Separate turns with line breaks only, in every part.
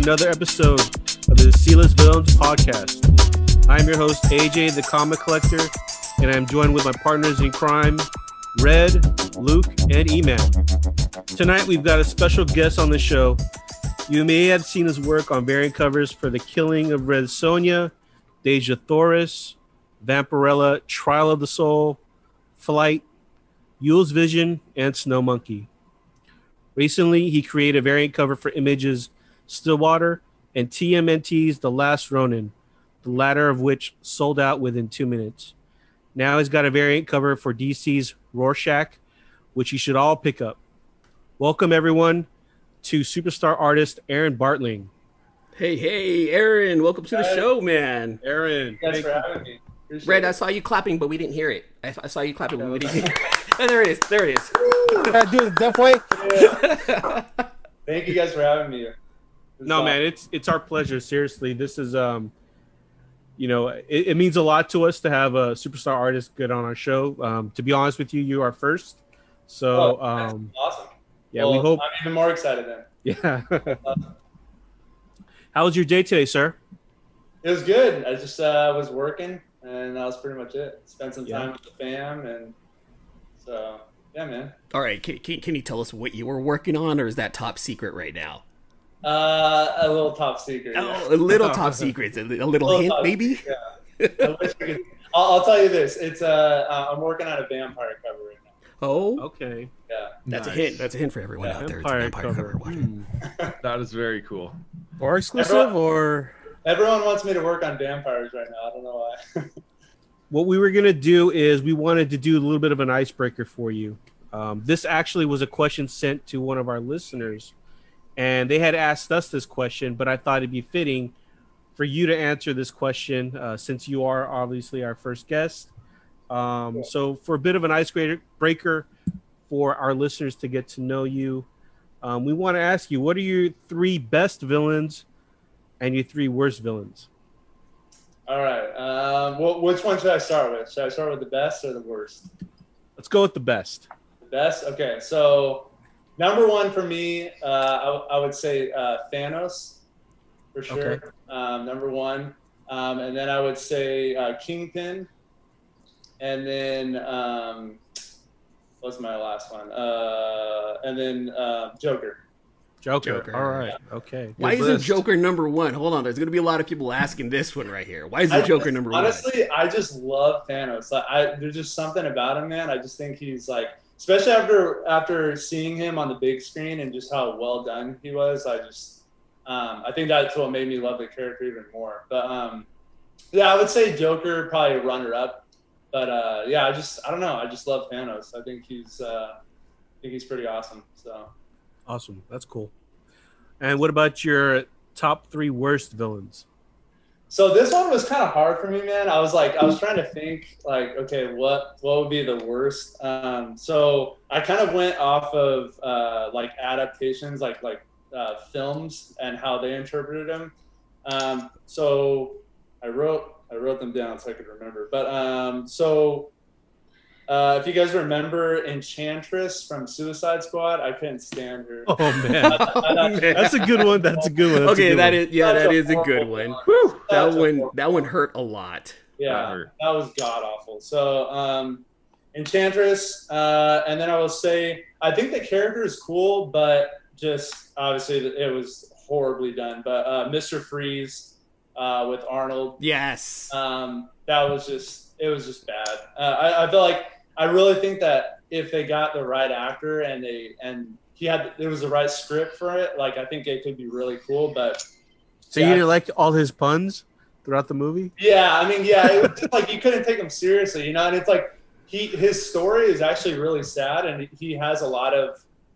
another episode of the C List Villains podcast. I'm your host, AJ, the comic collector, and I'm joined with my partners in crime, Red, Luke, and E-Man. Tonight, we've got a special guest on the show. You may have seen his work on variant covers for The Killing of Red Sonja, Dejah Thoris, Vampirella, Trial of the Soul, Flight, Yule's Vision, and Snow Monkey. Recently, he created a variant cover for Image's Stillwater and TMNT's The Last Ronin, the latter of which sold out within two minutes. Now he's got a variant cover for DC's Rorschach, which you should all pick up. Welcome, everyone, to superstar artist Aaron Bartling.
Hey, hey, Aaron, welcome to the show, man.
Aaron,
Thanks for having me. Appreciate
Red,
it.
I saw you clapping, but we didn't hear it. I, I saw you clapping, but we didn't hear it. Oh, there it is. There it is.
Gotta do it the deaf way.
Thank you guys for having me. It's
No,
awesome.
man, it's it's our pleasure. Seriously, this is um, you know, it, it means a lot to us to have a superstar artist get on our show. Um, to be honest with you, you are first. So
Oh, that's
um,
awesome.
yeah,
Well,
we hope.
I'm even more excited then.
Yeah. How was your day today, sir?
It was good. I just uh, was working, and that was pretty much it. Spent some
Yeah.
time with the fam, and so yeah, man.
All right, can, can, can you tell us what you were working on, or is that top secret right now?
Uh, a little top secret. yeah.
Oh, a little top secret, a, li- a little
Little
hint,
top
maybe.
secret, Yeah. I wish I could. I'll, I'll tell you this. It's uh, uh, I'm working on a vampire cover right now.
Oh,
Okay.
Yeah.
that's a hint. That's a hint for everyone
Yeah.
out there. It's a
Vampire
vampire
cover.
cover. Watch.
Hmm. That is very cool.
Or exclusive,
Everyone-
or
Everyone wants me to work on vampires right now. I don't know why.
What we were gonna do is we wanted to do a little bit of an icebreaker for you. Um, this actually was a question sent to one of our listeners, and they had asked us this question, but I thought it'd be fitting for you to answer this question uh, since you are obviously our first guest. Um, so, for a bit of an icebreaker for our listeners to get to know you, um, we want to ask you: What are your three best villains and your three worst villains?
All right. Um, well, which one should I start with? Should I start with the best or the worst?
Let's go with the best.
The best. Okay. So number one for me, uh, I, I would say uh, Thanos for sure.
Okay.
Um, number one, um, and then I would say uh, Kingpin, and then um, what's my last one? Uh, and then uh, Joker.
Joker.
Joker.
All right. Okay.
Why
Good
isn't
list.
Joker number one? Hold on, there's going to be a lot of people asking this one right here. Why is the Joker
just-
number one?
honestly, I just love Thanos. Like, I there's just something about him, man. I just think he's like, especially after after seeing him on the big screen and just how well done he was. I just, um, I think that's what made me love the character even more. But um, yeah, I would say Joker probably runner up. But uh, yeah, I just I don't know. I just love Thanos. I think he's uh, I think he's pretty awesome. So.
Awesome. That's cool. And what about your top three worst villains?
So this one was kind of hard for me, man. I was like, I was trying to think, like, okay, what what would be the worst? Um, so I kind of went off of uh, like adaptations, like like uh, films and how they interpreted them. Um, so I wrote I wrote them down so I could remember. But um, so uh, if you guys remember Enchantress from Suicide Squad, I couldn't stand her.
Oh man, that's a good one. That's a good one. That's
okay,
good
that
one.
is yeah,
That's
that
a
is a good one.
one.
That
That's
one that one hurt a lot.
Yeah,
That
that was god awful. So, um, Enchantress, uh, and then I will say, I think the character is cool, but just obviously it was horribly done. But uh, Mr. Freeze uh, with Arnold,
Yes.
um, that was just it was just bad. Uh, I, I feel like I really think that if they got the right actor and they and he had there was the right script for it, like I think it could be really cool. But
So you
Yeah.
didn't like all his puns throughout the movie?
Yeah, I mean, yeah, it was just like you couldn't take him seriously, you know. And it's like he his story is actually really sad, and he has a lot of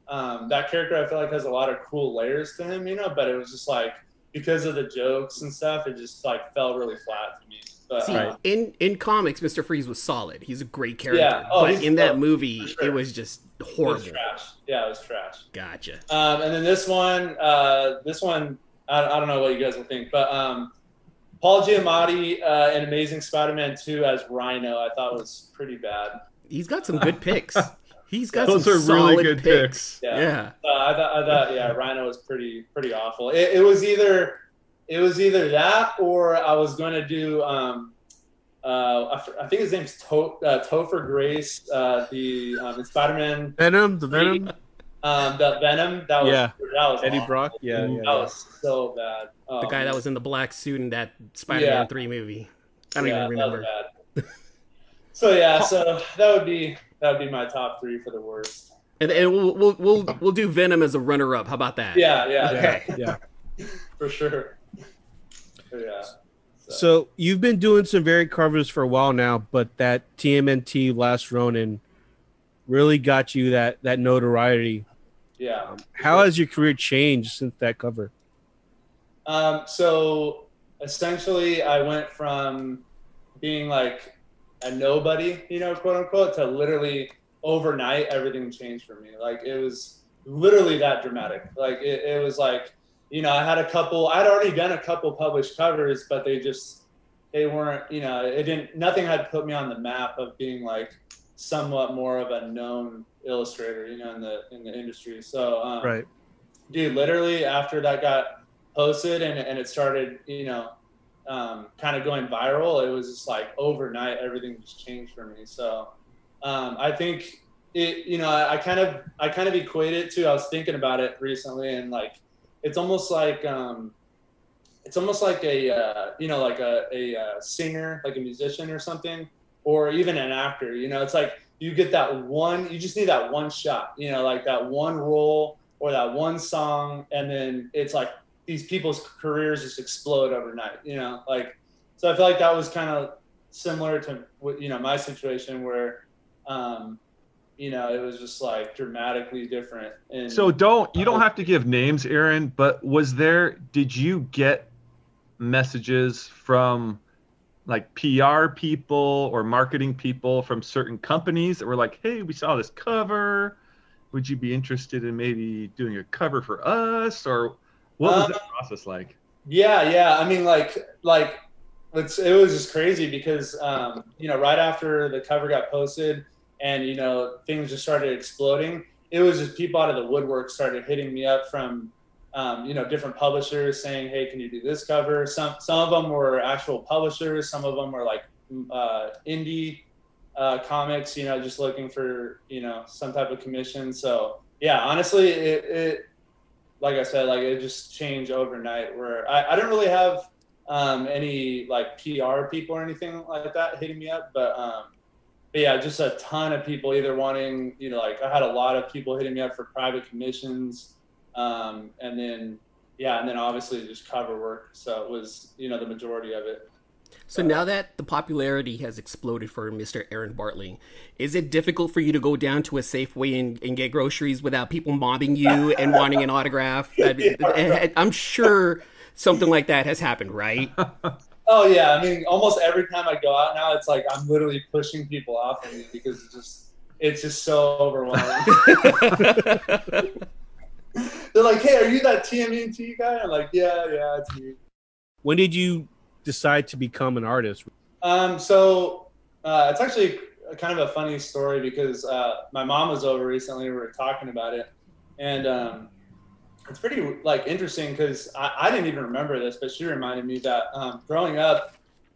um, that character. I feel like has a lot of cool layers to him, you know. But it was just like because of the jokes and stuff, it just like fell really flat to me. But
See,
uh,
in in comics, Mister Freeze was solid. He's a great character.
Yeah. Oh,
but in that
oh,
movie,
sure.
it was just
it was
horrible.
trash. Yeah, it was trash.
Gotcha.
Um, and then this one, uh, this one, I, I don't know what you guys will think, but um, Paul Giamatti uh, in Amazing Spider-Man 2 as Rhino, I thought was pretty bad.
He's got some good picks. He's got
Those
some
are really good
picks.
picks.
Yeah.
Yeah. Uh, I thought, I thought, yeah, Rhino was pretty, pretty awful. It, it was either, it was either that or I was going to do, um, uh, I, f- I think his name's to- uh, Topher Grace, uh, the um, Spider-Man,
Venom, the Venom,
um, the Venom. That was,
Yeah.
that was
Eddie
awful.
Brock. Yeah, yeah.
That was so bad.
The guy that was in the black suit in that Spider-Man
Yeah.
3 movie. I don't
yeah,
even
that was
remember.
bad. so yeah, so that would be that would be my top three for the worst.
And, and we'll, we'll we'll we'll do Venom as a runner-up. How about that?
Yeah, yeah,
yeah, yeah.
for sure. Yeah.
So you've been doing some variant covers for a while now, but that TMNT Last Ronin really got you that that notoriety.
yeah.
How has your career changed since that cover?
Um, so essentially, I went from being like a nobody, you know, quote unquote, to literally overnight everything changed for me. Like it was literally that dramatic. Like it, it was like, you know, I had a couple. I'd already done a couple published covers, but they just they weren't. You know, it didn't. Nothing had put me on the map of being like somewhat more of a known illustrator, you know, in the in the industry. So um,
Right.
dude literally after that got posted and, and it started you know um, kind of going viral it was just like overnight everything just changed for me so um, i think it you know I, I kind of i kind of equate it to i was thinking about it recently and like it's almost like um, it's almost like a uh, you know like a, a uh, singer like a musician or something or even an actor you know? It's like you get that one you just need that one shot you know like that one role or that one song and then it's like these people's careers just explode overnight you know? Like so i feel like that was kind of similar to you know my situation where um you know it was just like dramatically different and
So don't you don't have to give names, Aaron, but was there did you get messages from like PR people or marketing people from certain companies that were like, "Hey, we saw this cover. Would you be interested in maybe doing a cover for us?" Or what was
Um,
that process like?
Yeah, yeah. I mean, like, like it's it was just crazy because um, you know right after the cover got posted and you know things just started exploding. It was just people out of the woodwork started hitting me up from um, you know different publishers saying, "Hey, can you do this cover?" Some some of them were actual publishers. Some of them were like uh, indie uh, comics. You know, just looking for you know some type of commission. So yeah, honestly, it, it like I said, like it just changed overnight. Where I, I didn't really have um, any like PR people or anything like that hitting me up, but um, but yeah, just a ton of people either wanting, you know, like I had a lot of people hitting me up for private commissions, um, and then yeah, and then obviously just cover work. So it was you know the majority of it.
So now that the popularity has exploded for Mr. Aaron Bartling, is it difficult for you to go down to a Safeway and, and get groceries without people mobbing you and wanting an autograph? I, am sure something like that has happened, right?
Oh yeah, I mean, almost every time I go out now, it's like I'm literally pushing people off of me because it's just it's just so overwhelming. They're like, "Hey, are you that TMNT guy?" I'm like, "Yeah, yeah, it's me."
When did you decide to become an artist?
Um, so uh, it's actually kind of a funny story because uh, my mom was over recently. We were talking about it, and um, it's pretty like interesting because I, I didn't even remember this, but she reminded me that um, growing up,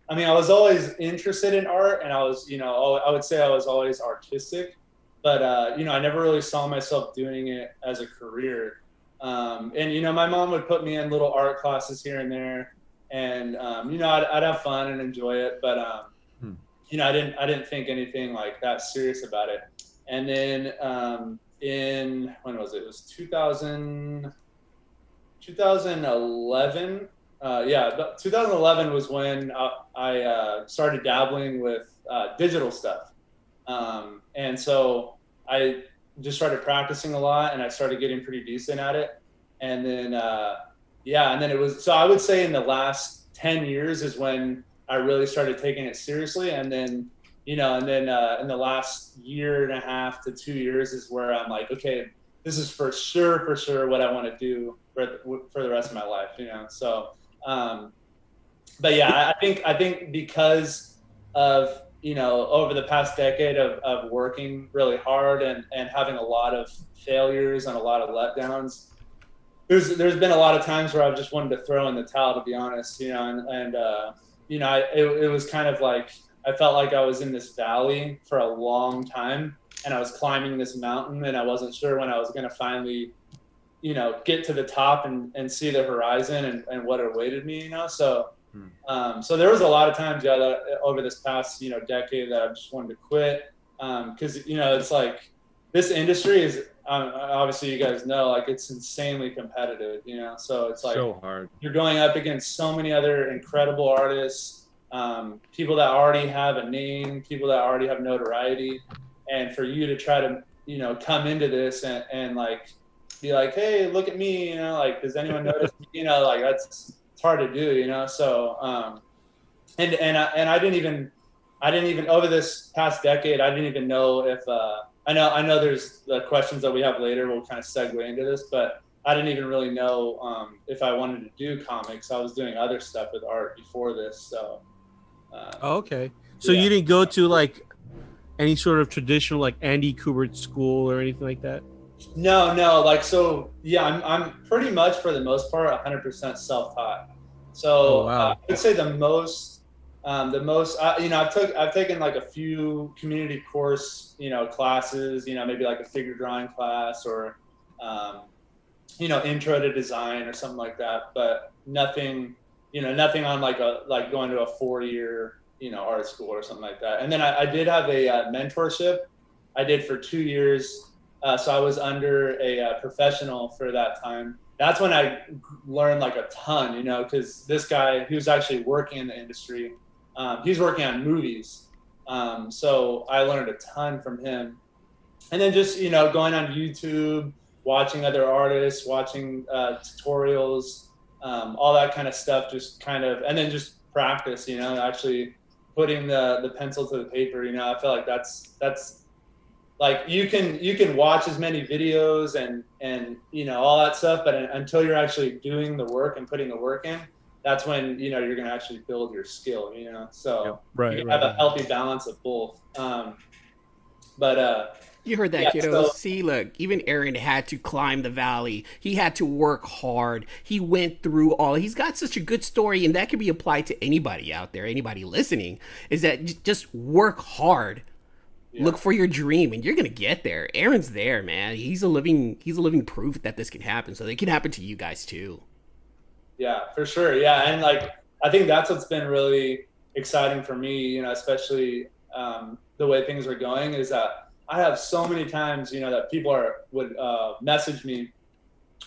I mean, I was always interested in art, and I was, you know, I would say I was always artistic, but uh, you know, I never really saw myself doing it as a career. Um, and you know, my mom would put me in little art classes here and there, and um, you know, I'd, I'd, have fun and enjoy it, but um,
Hmm.
you know, I didn't, I didn't think anything like that serious about it. And then um, in when was it? It was 2000, 2011. Uh, yeah, but 2011 was when I, I uh, started dabbling with uh, digital stuff, um, and so I just started practicing a lot, and I started getting pretty decent at it. And then, uh, yeah, and then it was so I would say in the last 10 years is when I really started taking it seriously, and then you know, and then uh, in the last year and a half to two years is where I'm like, okay, this is for sure, for sure what I want to do for for the rest of my life, you know. So, um, but yeah, I think I think because of you know, over the past decade of, of working really hard and, and having a lot of failures and a lot of letdowns, there's there's been a lot of times where I've just wanted to throw in the towel, to be honest, you know, and, and uh, you know, I, it, it was kind of like I felt like I was in this valley for a long time, and I was climbing this mountain, and I wasn't sure when I was going to finally, you know, get to the top and, and see the horizon and, and what awaited me, you know. So, hmm. um, so there was a lot of times, yeah, that over this past you know decade that I just wanted to quit because um, you know it's like this industry is um, obviously you guys know like it's insanely competitive you know so it's like
so hard
you're going up against so many other incredible artists um, people that already have a name people that already have notoriety and for you to try to you know come into this and, and like be like hey look at me you know like does anyone notice you know like that's it's hard to do you know so um and and I, and I didn't even I didn't even over this past decade I didn't even know if uh I know I know there's the questions that we have later. We'll kind of segue into this, but I didn't even really know um, if I wanted to do comics. I was doing other stuff with art before this. So.
Uh, oh, okay. So yeah. you didn't go to like any sort of traditional like Andy Kubert school or anything like that?
No, no. Like so, yeah. I'm I'm pretty much for the most part 100% self-taught. So oh, wow. uh, I would say the most um, the most uh, you know i've took i've taken like a few community course you know classes you know maybe like a figure drawing class or um, you know intro to design or something like that but nothing you know nothing on like a like going to a four year you know art school or something like that and then i, I did have a uh, mentorship i did for two years uh, so i was under a uh, professional for that time that's when i learned like a ton you know because this guy he was actually working in the industry um, he's working on movies, um, so I learned a ton from him. And then just you know going on YouTube, watching other artists, watching uh, tutorials, um, all that kind of stuff. Just kind of, and then just practice. You know, actually putting the the pencil to the paper. You know, I feel like that's that's like you can you can watch as many videos and and you know all that stuff, but until you're actually doing the work and putting the work in, that's when you know you're going to actually build your skill you know so
right,
you
right,
have a healthy balance of both um, but uh
you heard that, yeah, kiddo. So, See, look, even Aaron had to climb the valley. He had to work hard. He went through all. He's got such a good story, and that can be applied to anybody out there, anybody listening. Is that just work hard, yeah. look for your dream, and you're gonna get there. Aaron's there, man. He's a living, he's a living proof that this can happen. So it can happen to you guys too.
Yeah, for sure. Yeah, and like I think that's what's been really exciting for me. You know, especially um, the way things are going is that I have so many times, you know, that people are would uh, message me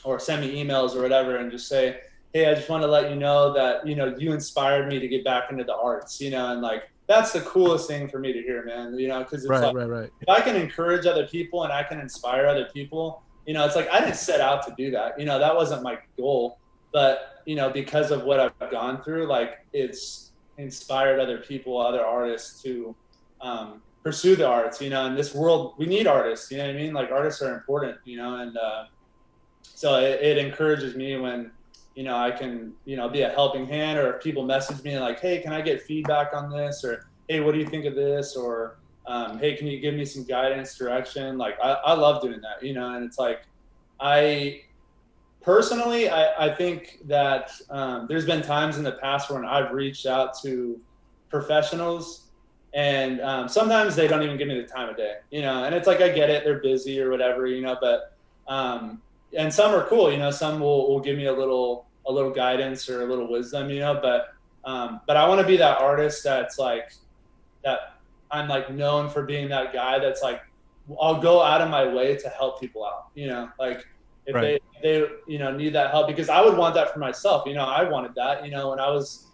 or send me emails or whatever, and just say, "Hey, I just want to let you know that you know you inspired me to get back into the arts." You know, and like that's the coolest thing for me to hear, man. You know, because it's
right,
like
right, right.
if I can encourage other people and I can inspire other people, you know, it's like I didn't set out to do that. You know, that wasn't my goal but you know because of what i've gone through like it's inspired other people other artists to um, pursue the arts you know in this world we need artists you know what i mean? Like artists are important you know and uh, so it, it, encourages me when you know i can you know be a helping hand or if people message me like hey can i get feedback on this? or hey what do you think of this? or um, hey can you give me some guidance direction? Like I, I love doing that you know and it's like i personally, I, I think that um, there's been times in the past when I've reached out to professionals and um, sometimes they don't even give me the time of day, you know, and it's like, I get it. They're busy or whatever, you know, but, um, and some are cool, you know, some will, will give me a little, a little guidance or a little wisdom, you know, but, um, but I want to be that artist that's like, that I'm like known for being that guy that's like, I'll go out of my way to help people out, you know, like, if right. they they you know need that help because I would want that for myself. You know, I wanted that. You know, when I was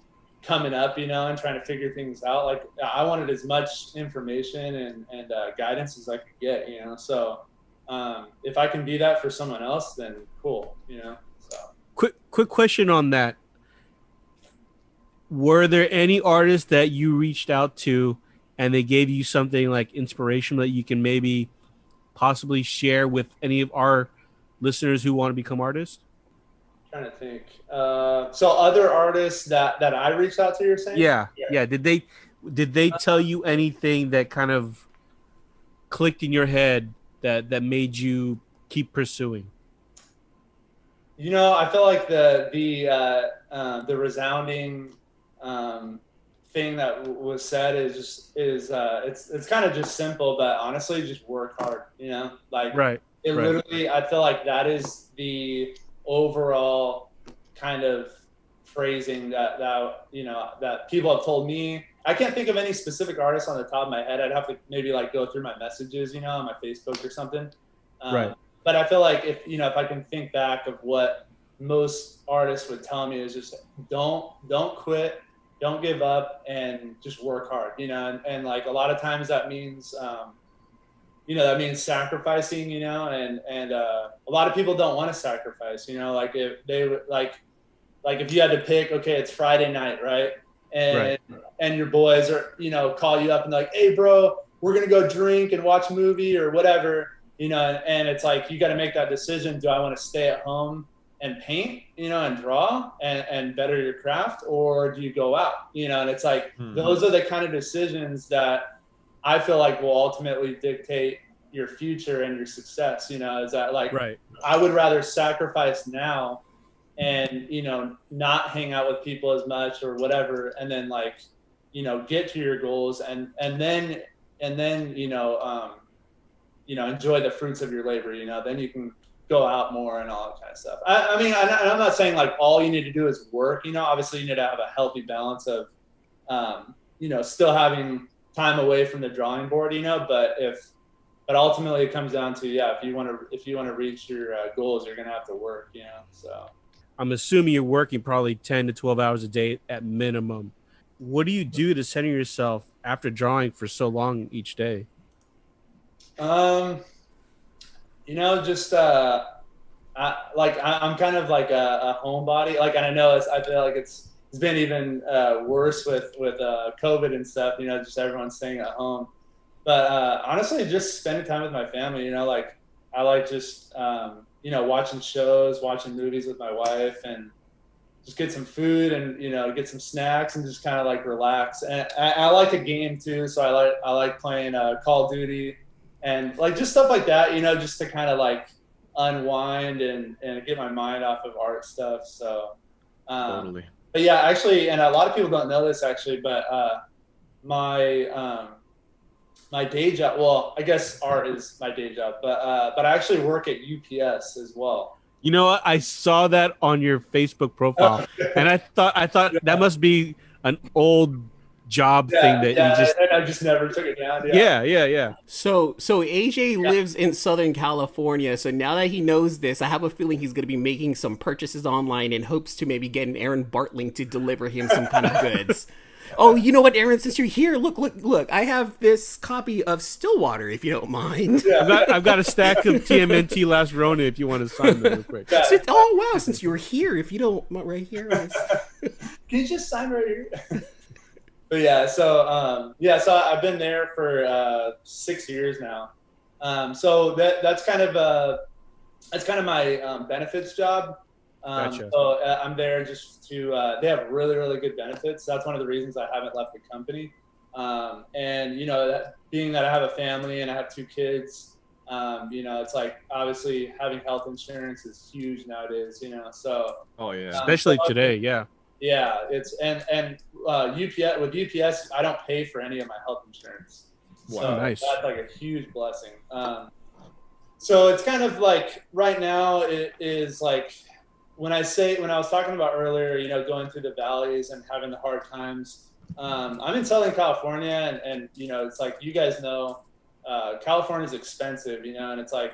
coming up, you know, and trying to figure things out, like I wanted as much information and and uh, guidance as I could get. You know, so um, if I can be that for someone else, then cool. You know. So
quick quick question on that. Were there any artists that you reached out to and they gave you something like inspiration that you can maybe possibly share with any of our listeners who want to become artists?
Trying to think. Uh, so other artists that that I reached out to, you're saying?
Yeah, yeah. yeah. Did they did they tell you anything that kind of clicked in your head that that made you keep pursuing?
You know, I feel like the the uh, uh, the resounding um, thing that w- was said is just is uh, it's it's kind of just simple, but honestly, just work hard. You know, like
Right.
it
right.
literally. I feel like that is the overall kind of phrasing that that you know that people have told me. I can't think of any specific artists on the top of my head. I'd have to maybe like go through my messages, you know, on my Facebook or something. Um,
Right.
But I feel like if you know if I can think back of what most artists would tell me is just don't don't quit, don't give up, and just work hard. You know, and, and like a lot of times that means. Um, you know that means sacrificing you know and and uh, a lot of people don't want to sacrifice you know like if they would like like if you had to pick okay it's friday night right and
Right.
and your boys are you know call you up and like hey bro we're gonna go drink and watch a movie or whatever you know and, it's like you got to make that decision do i want to stay at home and paint you know and draw and, and better your craft or do you go out you know and it's like
Hmm.
those are the kind of decisions that I feel like will ultimately dictate your future and your success. You know, is that like
Right.
I would rather sacrifice now and you know not hang out with people as much or whatever, and then like you know get to your goals and and then and then you know um, you know enjoy the fruits of your labor. You know, then you can go out more and all that kind of stuff. I, I mean, I, I'm not saying like all you need to do is work. You know, obviously you need to have a healthy balance of um, you know still having time away from the drawing board, you know. But if, but ultimately, it comes down to yeah, if you want to if you want to reach your uh, goals, you're gonna have to work, you know. So
I'm assuming you're working probably 10 to 12 hours a day at minimum. What do you do to center yourself after drawing for so long each day?
Um, you know, just uh, I, like I, I'm kind of like a, a homebody. Like, and I know it's, I feel like it's it's been even uh, worse with with uh, COVID and stuff. You know, just everyone staying at home. But uh, honestly, just spending time with my family. You know, like I like just um, you know watching shows, watching movies with my wife, and just get some food and you know get some snacks and just kind of like relax. And I, I like a game too, so I like I like playing uh, Call of Duty and like just stuff like that. You know, just to kind of like unwind and and get my mind off of art stuff. So. Um,
Totally.
But yeah, actually, and a lot of people don't know this actually, but uh, my um, my day job. Well, I guess art is my day job, but uh, but I actually work at UPS as well.
You know what? I saw that on your Facebook profile, and I thought I thought that must be an old job thing that
yeah,
you just.
and I just never took it down.
Yeah,
Yeah,
yeah, yeah.
So, so AJ lives in Southern California. So now that he knows this, I have a feeling he's going to be making some purchases online in hopes to maybe get an Aaron Bartling to deliver him some kind of goods. Oh, you know what, Aaron? Since you're here, look, look, look! I have this copy of Stillwater, if you don't mind.
I've got, I've got a stack of TMNT Last Ronin if you want to sign them real quick.
Yeah.
Since- oh wow! Since you're here, if you don't, right here.
Can you just sign right here? but yeah, so um, yeah, so I've been there for uh, six years now. Um, so that that's kind of uh, that's kind of my um, benefits job. Um,
Gotcha.
So uh, I'm there just to. Uh, they have really really good benefits. That's one of the reasons I haven't left the company. Um, and you know, that, being that I have a family and I have two kids, um, you know, it's like obviously having health insurance is huge nowadays. You know, so
Oh yeah.
Especially
so-
today, yeah.
Yeah, it's and and uh, UPS with UPS, I don't pay for any of my health insurance.
Wow,
so
nice.
That's like a huge blessing. Um, so it's kind of like right now it is like when I say when I was talking about earlier, you know, going through the valleys and having the hard times. Um, I'm in Southern California, and, and you know, it's like you guys know, uh, California is expensive, you know, and it's like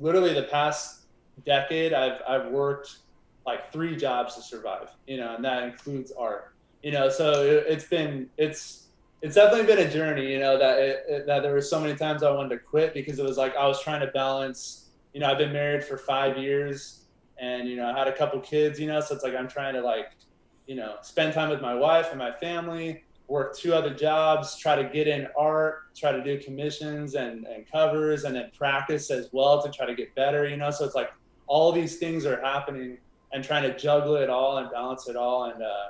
literally the past decade, I've I've worked like three jobs to survive, you know, and that includes art, you know. So it, it's been it's it's definitely been a journey, you know, that it, it, that there were so many times I wanted to quit because it was like I was trying to balance, you know, I've been married for five years, and you know, I had a couple kids, you know, so it's like I'm trying to like, you know, spend time with my wife and my family, work two other jobs, try to get in art, try to do commissions and, and covers, and then practice as well to try to get better, you know. So it's like all these things are happening and trying to juggle it all and balance it all and uh,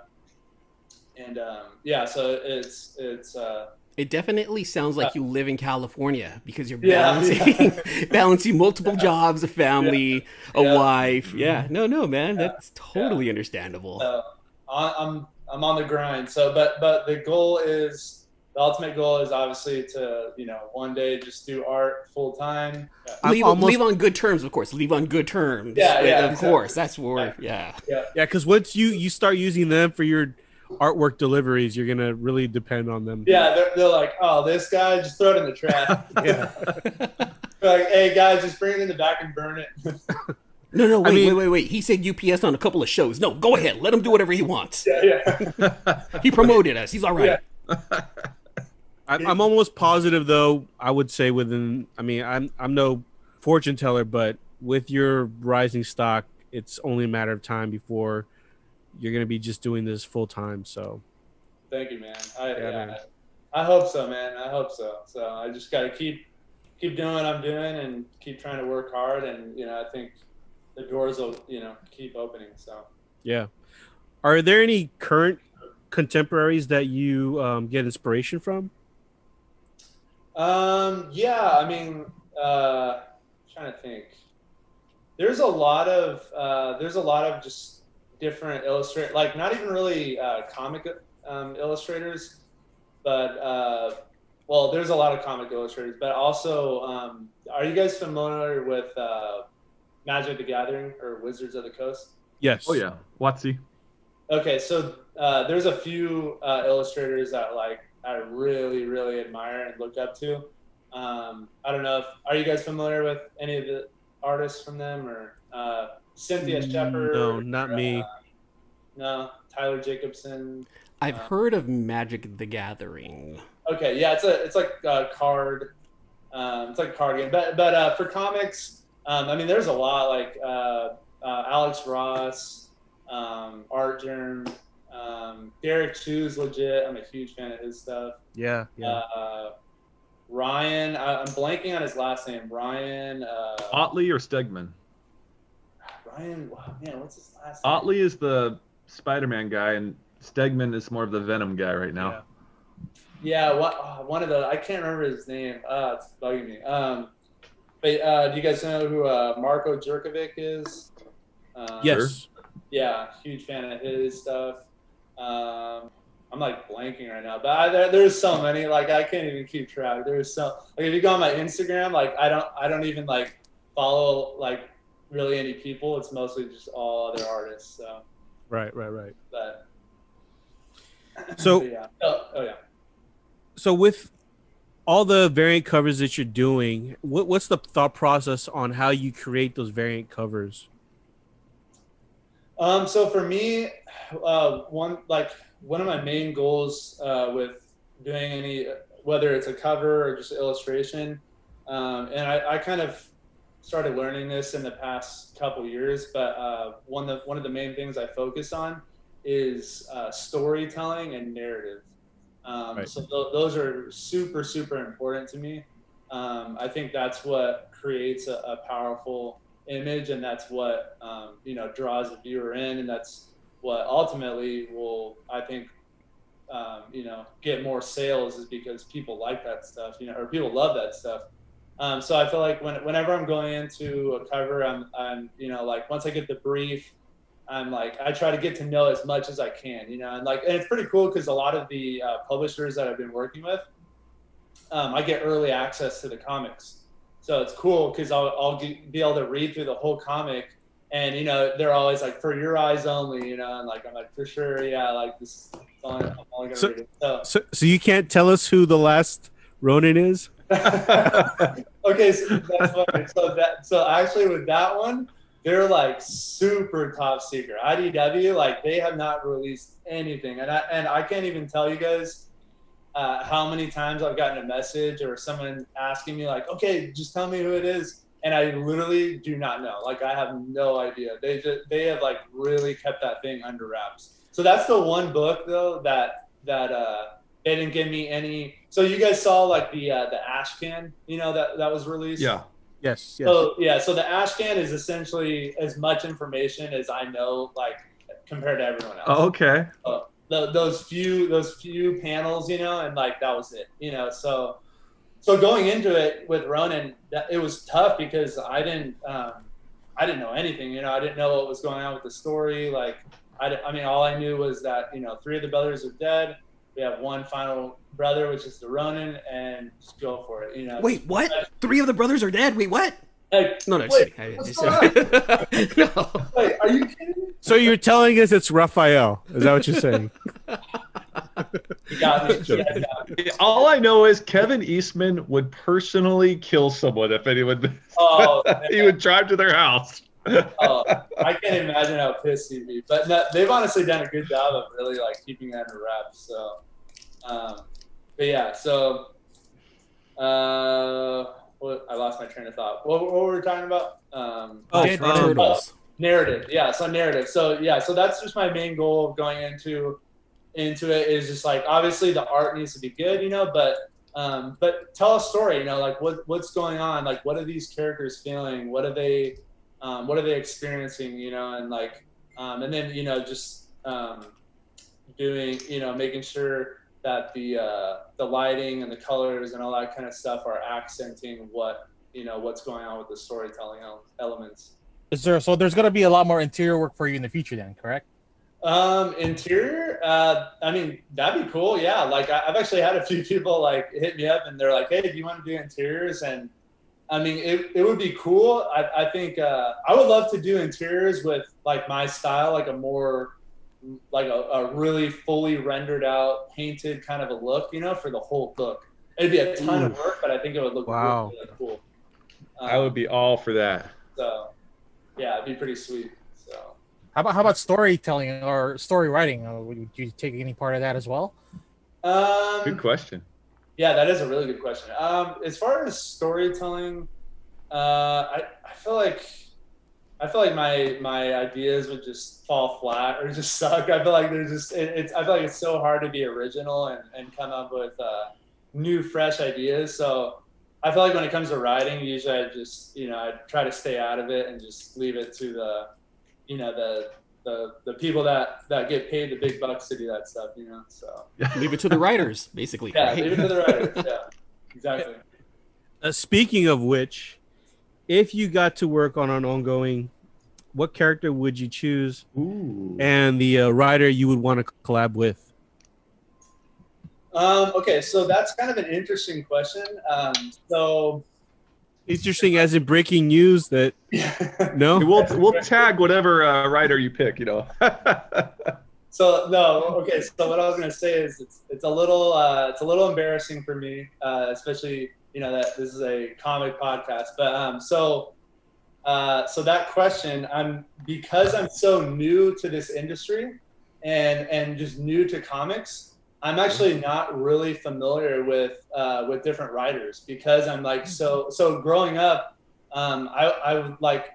and um, yeah, so it's it's uh,
It definitely sounds like you live in California because you're
Yeah,
balancing balancing multiple jobs, a family, a
Yeah.
wife. Yeah, no, no, man, that's totally understandable.
I- I'm I'm on the grind. So, but but the goal is the ultimate goal is obviously to you know one day just do art full time.
I'm
leave,
almost-
leave on good terms, of course. Leave on good terms.
Yeah,
Of
yeah, exactly.
course. That's where, yeah.
Yeah, yeah. because once you you start using them for your artwork deliveries, you're gonna really depend on them.
Yeah, they're, they're like, oh, this guy, just throw it in the trash.
Yeah.
Like, hey guys, just bring it in the back and burn it.
No, no,
I
wait,
mean-
wait, wait, wait. He said UPS on a couple of shows. No, go ahead. Let him do whatever he wants.
yeah, yeah.
He promoted us. He's all right.
I'm, I'm almost positive, though. I would say within. I mean, I'm I'm no fortune teller, but with your rising stock, it's only a matter of time before you're gonna be just doing this full time. So
Thank you, man. I,
Yeah,
yeah,
man.
I hope so, man. I hope so. So I just got to keep keep doing what I'm doing and keep trying to work hard. And you know, I think the doors will you know keep opening. So
yeah, are there any current contemporaries that you um, get inspiration from?
Um, yeah, I mean, uh, trying to think. There's a lot of uh, there's a lot of just different illustrate like not even really uh, comic um, illustrators, but uh, well, there's a lot of comic illustrators, but also, um, are you guys familiar with uh, Magic the Gathering or Wizards of the Coast?
Yes.
Oh yeah, Watsy.
Okay, so uh, there's a few uh, illustrators that like I really, really admire and look up to. Um, I don't know if are you guys familiar with any of the artists from them or uh, Cynthia
Mm,
Sheppard?
no, not
or,
me.
uh, no, Tyler Jacobson.
I've
Uh,
heard of Magic the Gathering.
Okay, yeah, it's a it's like a card. Um, it's like a card game, but but uh, for comics, um, I mean, there's a lot like uh, uh, Alex Ross, um, Artgerm, um, Derrick Chew's legit. I'm a huge fan of his stuff.
Yeah. Yeah.
Uh, Ryan, I, I'm blanking on his last name. Ryan. Uh,
Ottley or Stegman?
Ryan. Wow, man, what's his last name?
Ottley is the Spider-Man guy, and Stegman is more of the Venom guy right now.
Yeah, what, uh, one of the I can't remember his name. Uh, it's bugging me. Um, but uh, do you guys know who uh, Marko Djurdjevic is? Um,
yes.
Yeah, huge fan of his stuff. Um, I'm like blanking right now, but I, there, there's so many. Like I can't even keep track. There's so like if you go on my Instagram, like I don't I don't even like follow like really any people. It's mostly just all other artists. So,
Right. Right. Right.
but
So-
but yeah. Oh, oh yeah.
So with all the variant covers that you're doing, what, what's the thought process on how you create those variant covers?
Um, so for me, uh, one like one of my main goals uh, with doing any, whether it's a cover or just illustration, um, and I, I kind of started learning this in the past couple years. But uh, one of one of the main things I focus on is uh, storytelling and narrative. Um,
Right.
So th- those are super super important to me. Um, I think that's what creates a, a powerful image and that's what um, you know draws the viewer in and that's what ultimately will i think um, you know get more sales is because people like that stuff you know or people love that stuff. Um, so i feel like when, whenever i'm going into a cover I'm, I'm you know like once i get the brief i'm like i try to get to know as much as i can you know and like and it's pretty cool because a lot of the uh, publishers that i've been working with um, i get early access to the comics so it's cool because I'll, I'll ge- be able to read through the whole comic, and you know they're always like for your eyes only, you know, and like I'm like for sure, yeah, like this. Only, I'm only gonna
So-
read it. So
So, so you can't tell us who the last Ronin is?
okay, so that's funny. So that so actually with that one, they're like super top secret. IDW, like they have not released anything, and I and I can't even tell you guys uh, how many times I've gotten a message or someone asking me like, okay, just tell me who it is, and I literally do not know. Like I have no idea. They just they have like really kept that thing under wraps. So that's the one book though that that uh they didn't give me any. So you guys saw like the uh, the ash can, you know that that was released.
Yeah.
Yes. Yes.
So yeah, so the ash can is essentially as much information as I know, like compared to everyone else.
Oh, okay.
The, those few those few panels, you know, and like that was it, you know. So so going into it with Ronin, that, it was tough because I didn't um, I didn't know anything, you know. I didn't know what was going on with the story. Like I, I mean, all I knew was that you know three of the brothers are dead. We have one final brother, which is the Ronin, and just go for it, you know.
Wait, what? Three of the brothers are dead. Wait, what?
Like,
No, no, just
Wait,
kidding.
What's
just- no.
wait, are you kidding?
So you're telling us it's Raphael? Is that what you're saying?
You got me. You got me.
All I know is Kevin Eastman would personally kill someone if anyone.
Oh,
he would drive to their house.
oh, I can't imagine how pissed he'd be. But no, they've honestly done a good job of really like keeping that in wraps. So, um, but yeah, so uh, what, I lost my train of thought. What, what were we talking about? Um,
Oh,
Dead
um,
turtles.
narrative yeah so narrative so yeah so that's just my main goal of going into into it is just like obviously the art needs to be good you know but um but tell a story you know like what what's going on like what are these characters feeling what are they um what are they experiencing you know and like um and then you know just um doing you know making sure that the uh the lighting and the colors and all that kind of stuff are accenting what you know what's going on with the storytelling elements
Is there so there's gonna be a lot more interior work for you in the future then, correct?
Um, interior. Uh, I mean, that'd be cool. Yeah, like I, I've actually had a few people like hit me up and they're like, "Hey, do you want to do interiors?" And I mean, it, it would be cool. I, I think uh, I would love to do interiors with like my style, like a more like a, a really fully rendered out, painted kind of a look, you know, for the whole book. It'd be a ton of work, but I think it would look
Wow.
really, really cool.
I would be all for that.
So, yeah, it'd be pretty sweet. So.
How about how about storytelling or story writing? Uh, would you take any part of that as well?
Um,
Good question.
Yeah, that is a really good question. Um, as far as storytelling, uh, I, I feel like I feel like my my ideas would just fall flat or just suck. I feel like there's just it, it's I feel like it's so hard to be original and, and come up with uh, new fresh ideas. So I feel like when it comes to writing, usually I just you know I try to stay out of it and just leave it to the you know the the, the people that, that get paid the big bucks to do that stuff. You know, so
Leave it to the writers, basically.
yeah,
right?
leave it to the writers. Yeah, exactly.
Uh, speaking of which, if you got to work on an ongoing, what character would you choose
Ooh.
and the uh, writer you would want to collab with?
Um, okay, so that's kind of an interesting question. Um, so,
Interesting as in breaking news that no.
We'll we'll tag whatever uh, writer you pick. You know.
so no, okay. So what I was gonna say is it's it's a little uh, it's a little embarrassing for me, uh, especially you know that this is a comic podcast. But um, so uh, so that question, I'm because I'm so new to this industry, and and just new to comics. I'm actually not really familiar with uh, with different writers because I'm like so so growing up. Um, I I would like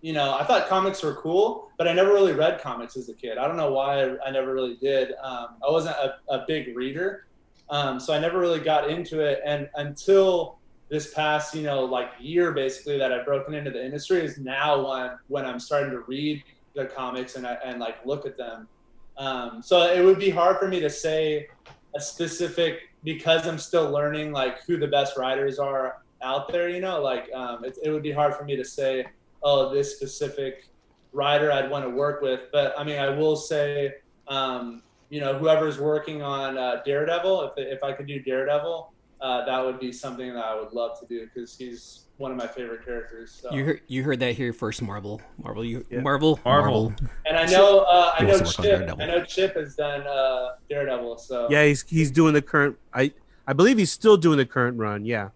you know, I thought comics were cool, but I never really read comics as a kid. I don't know why I, I never really did. Um, I wasn't a, a big reader, um, so I never really got into it. And until this past, you know, like year basically that I've broken into the industry is now when when I'm starting to read the comics and I, and like look at them. Um, so it would be hard for me to say a specific because I'm still learning like who the best writers are out there. You know, like um, it, it would be hard for me to say oh, this specific writer I'd want to work with. But I mean, I will say, um, you know, whoever's working on uh, Daredevil, if, if I could do Daredevil, uh, that would be something that I would love to do because he's one of my favorite characters. So.
You heard you heard that here first, Marvel. Marvel, you
Yeah.
Marvel,
Marvel.
Marvel.
and I know, uh, I know
wants to work on
Chip. I know Chip has done uh, Daredevil. So
Yeah, he's he's doing the current. I I believe he's still doing the current run. Yeah.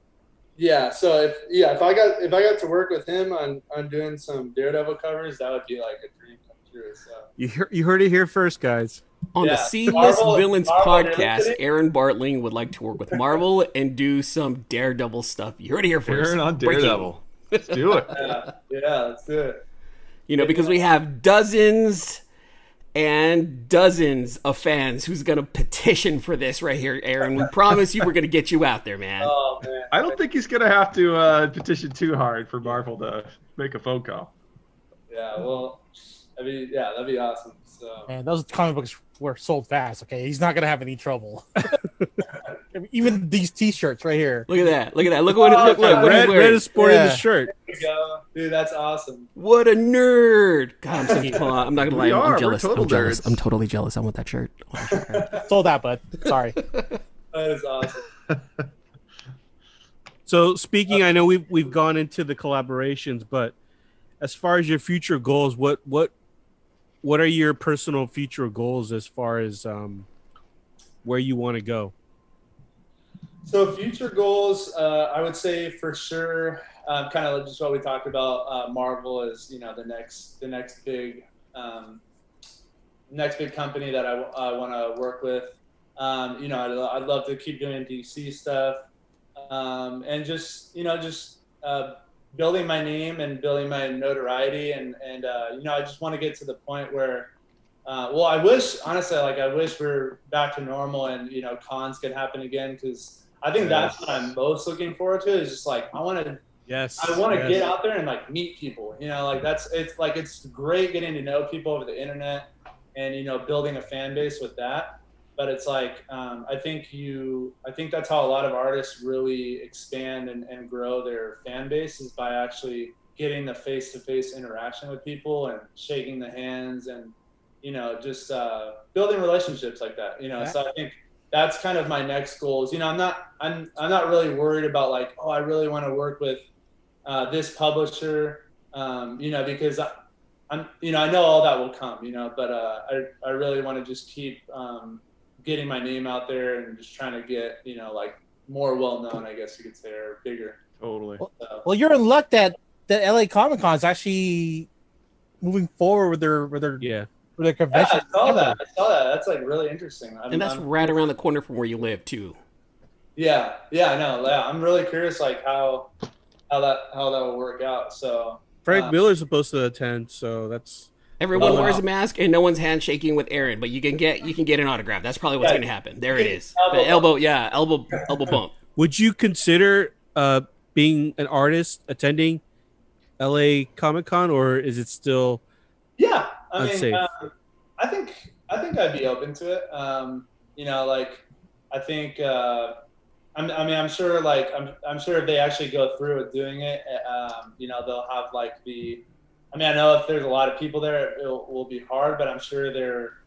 yeah. So if yeah, if I got if I got to work with him on on doing some Daredevil covers, that would be like a dream come. So.
You hear, you heard it here first, guys.
On the
Yeah.
C List
Marvel-
Villains
Marvel,
podcast. Aaron Bartling would like to work with Marvel and do some Daredevil stuff. You heard it here first.
Aaron on Daredevil. Let's do it.
Yeah, yeah, let's do it.
You know, because we have dozens and dozens of fans who's gonna petition for this right here, Aaron. We promise you we're gonna get you out there, man.
Oh man,
I don't think he's gonna have to uh, petition too hard for Marvel to make a phone call.
Yeah, well, I mean, yeah, that'd be awesome. So
And those comic books were sold fast. Okay, he's not gonna have any trouble. Even these T-shirts right here.
Look at that! Look at that! Look what look, look what he's
Red,
wearing.
Red is sporting
Yeah.
the shirt.
There you go. Dude, that's awesome.
What a nerd! God, I'm so. I'm not gonna lie. I'm,
are.
I'm
We're
jealous.
total
I'm jealous.
nerds.
I'm totally jealous. I want that shirt. I want that shirt.
Sold out, bud. Sorry.
That is awesome.
So speaking, I know we've we've gone into the collaborations, but as far as your future goals, what what what are your personal future goals as far as um where you want to go?
So future goals, uh, I would say for sure, um, kind of just what we talked about. Uh, Marvel is you know the next the next big um, next big company that I, want to work with. Um, you know, I'd, I'd love to keep doing DC stuff, um, and just you know just uh, building my name and building my notoriety, and and uh, you know I just want to get to the point where. Uh, well, I wish honestly, like I wish we are back to normal and you know cons could happen again because I think that's what I'm most looking forward to. Is just like I want to,
Yes,
I want to
yes.
get out there and like meet people. You know, like that's it's like it's great getting to know people over the internet and you know building a fan base with that. But it's like um, I think you, I think that's how a lot of artists really expand and, and grow their fan base is by actually getting the face-to-face interaction with people and shaking the hands and you know just uh, building relationships like that. You know,
Yeah.
so I think that's kind of my next goals. You know, I'm not I'm I'm not really worried about like oh I really want to work with uh, this publisher. Um, you know, because I, I'm you know I know all that will come. You know, but uh, I I really want to just keep um, getting my name out there and just trying to get you know like more well known. I guess you could say or bigger.
Totally.
So,
Well, you're in luck that the LA Comic Con is actually moving forward with their with their
Yeah,
with their
yeah,
convention.
I saw that. I saw that. That's like really interesting. I'm,
And that's
I'm-
right around the corner from where you live too.
Yeah, yeah, I know. Yeah, I'm really curious, like how how that how that will work out. So
Frank
Uh,
Miller's supposed to attend, so that's
Everyone
Oh,
wears a mask and no one's handshaking with Aaron, but you can get you can get an autograph. That's probably what's
Yeah.
going to happen. There it is.
Elbow
The elbow, yeah, elbow elbow bump.
Would you consider uh being an artist attending LA Comic Con, or is it still?
yeah, I
Let's
mean,
see.
um, I think I think I'd be open to it. Um, you know, like I think uh, I'm, I mean, I'm sure like I'm I'm sure if they actually go through with doing it, um, you know, they'll have like the. I mean, I know if there's a lot of people there, it will, be hard, but I'm sure they're,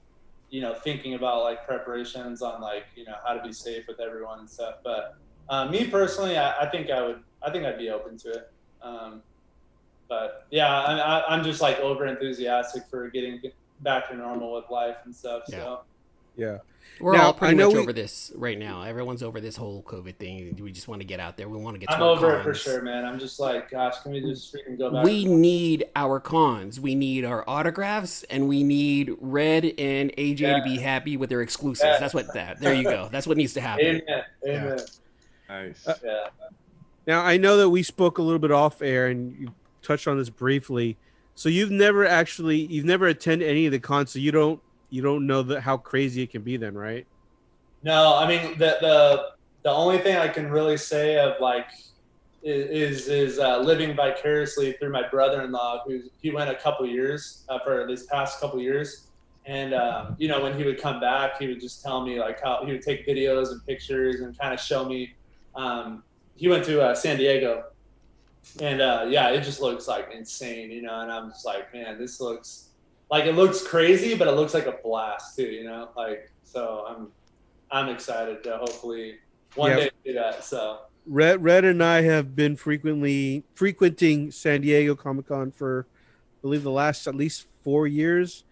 you know, thinking about like preparations on like you know how to be safe with everyone and stuff. But uh, me personally, I, I think I would, I think I'd be open to it. Um, but yeah, I, I'm just like over enthusiastic for getting back to normal with life and stuff. So
Yeah.
We're
Now,
all pretty
I know
much
we-
over this right now. Everyone's over this whole COVID thing. We just want to get out there. We want to get. To
I'm
our
over it for sure, man. I'm just like, gosh, can we just freaking go back?
We need our cons. We need our autographs, and we need Red and AJ
Yeah.
to be happy with their exclusives.
Yeah.
That's what that. There you go. That's what needs to happen.
Amen. Amen.
Nice.
Yeah.
Now I know that we spoke a little bit off air, and you touched on this briefly. So you've never actually, you've never attended any of the cons, so you don't, you don't know that how crazy it can be, then, right?
No, I mean the the the only thing I can really say of like is is uh, living vicariously through my brother-in-law, who he went a couple years uh, for these past couple years, and um, you know when he would come back, he would just tell me like how he would take videos and pictures and kind of show me. Um, he went to uh, San Diego, and uh, yeah, it just looks like insane, you know. And I'm just like, man, this looks like it looks crazy, but it looks like a blast too, you know. Like so, I'm I'm excited to hopefully one
Yeah.
day do that. So
Red, Red, and I have been frequently frequenting San Diego Comic Con for, I believe, the last at least four years,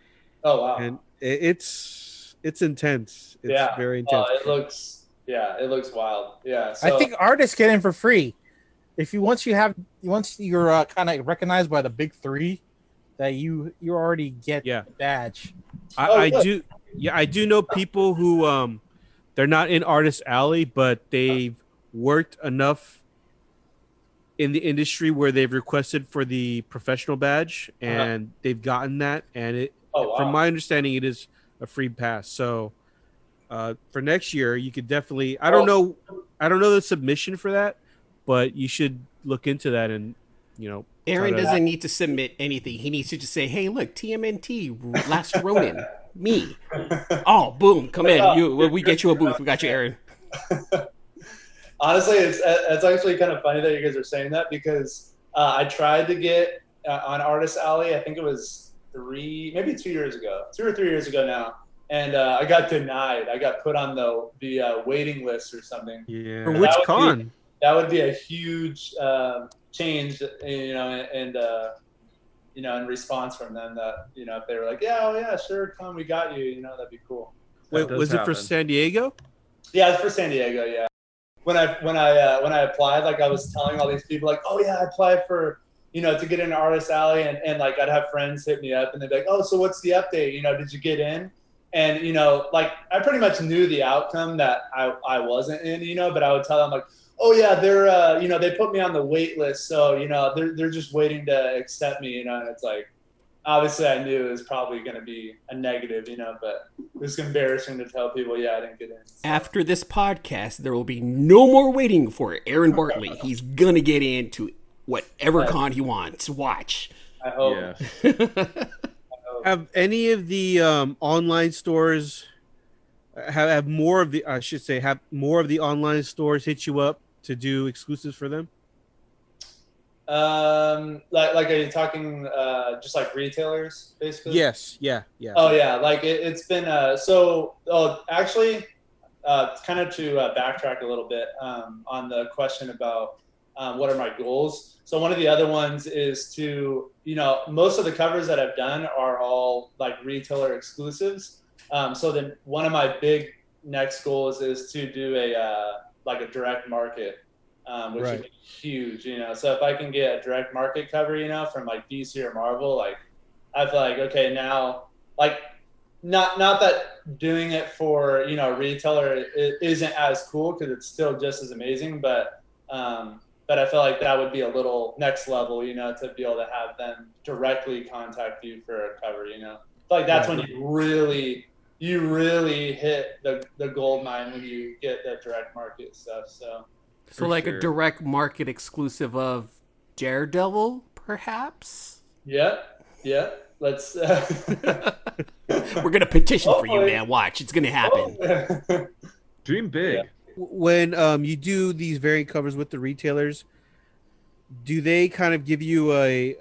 oh wow,
and it's it's intense. It's
Yeah.
very intense.
oh, it looks yeah, it looks wild. Yeah, so,
I think artists get in for free. If you once you have once you're uh, kind of recognized by the big three, that you you already get
Yeah.
the badge.
I,
Oh,
I
good.
do. Yeah, I do know people who um, they're not in Artist Alley, but they've worked enough in the industry where they've requested for the professional badge, and they've gotten that. And it,
oh wow,
from my understanding, it is a free pass. So uh, for next year, you could definitely. I don't know. I don't know the submission for that, but you should look into that and you know.
Aaron
to-
doesn't need to submit anything. He needs to just say, "Hey, look, TMNT, Last Ronin." Me. Oh, boom! Come in. You. We get you a booth. We got you, Aaron.
Honestly, it's it's actually kind of funny that you guys are saying that because uh, I tried to get uh, on Artist Alley. I think it was three, maybe two years ago, two or three years ago now, and uh, I got denied. I got put on the the uh, waiting list or something.
Yeah.
For
That
which
would be-
con?
That would be a huge uh, change, you know, and uh, you know, in response from them that you know if they were like, yeah, oh yeah, sure, come, we got you, you know, that'd be cool.
Wait,
does
was it for. San Diego?
Yeah, it's for San Diego. Yeah. When I when I uh, when I applied, like I was telling all these people, like, oh yeah, I applied for you know to get into Artist Alley, and and like I'd have friends hit me up, and they'd be like, oh, so what's the update? You know, did you get in? And you know, like I pretty much knew the outcome that I I wasn't in, you know, but I would tell them like, oh yeah, they're uh, you know they put me on the wait list, so you know they're they're just waiting to accept me, you know, and it's like. Obviously, I knew it was probably going to be a negative, you know, but it was embarrassing to tell people, yeah, I didn't get in. So-
After this podcast, there will be no more waiting for Aaron Bartling. He's gonna get into whatever con he wants. Watch.
I hope.
Yeah.
Have any of the um, online stores uh, have, have more of the I should say have more of the online stores hit you up to do exclusives for them?
Um, like, like, are you talking uh, just like retailers, basically?
Yes. Yeah. Yeah.
Oh yeah, like it, it's been uh, so. Oh, actually, uh, kind of to uh, backtrack a little bit um, on the question about um, what are my goals. So one of the other ones is to, you know, most of the covers that I've done are all like retailer exclusives. Um, so then one of my big next goals is to do a uh, like a direct market, um, which
Right.
would be huge. You know, so if I can get a direct market cover, you know, from like DC or Marvel, like I feel like okay now, like not not that doing it for you know a retailer isn't as cool because it's still just as amazing, but um, but I feel like that would be a little next level, you know, to be able to have them directly contact you for a cover, you know. I feel like that's when you really you really hit the, the gold mine when you get that direct market stuff. So
So, like
sure.
a direct market exclusive of Daredevil, perhaps.
yeah, yeah. Let's.
We're gonna petition for you,
Hopefully.
man. Watch, it's gonna happen.
Dream big.
Yeah.
when um, you do these variant covers with the retailers, do they kind of give you a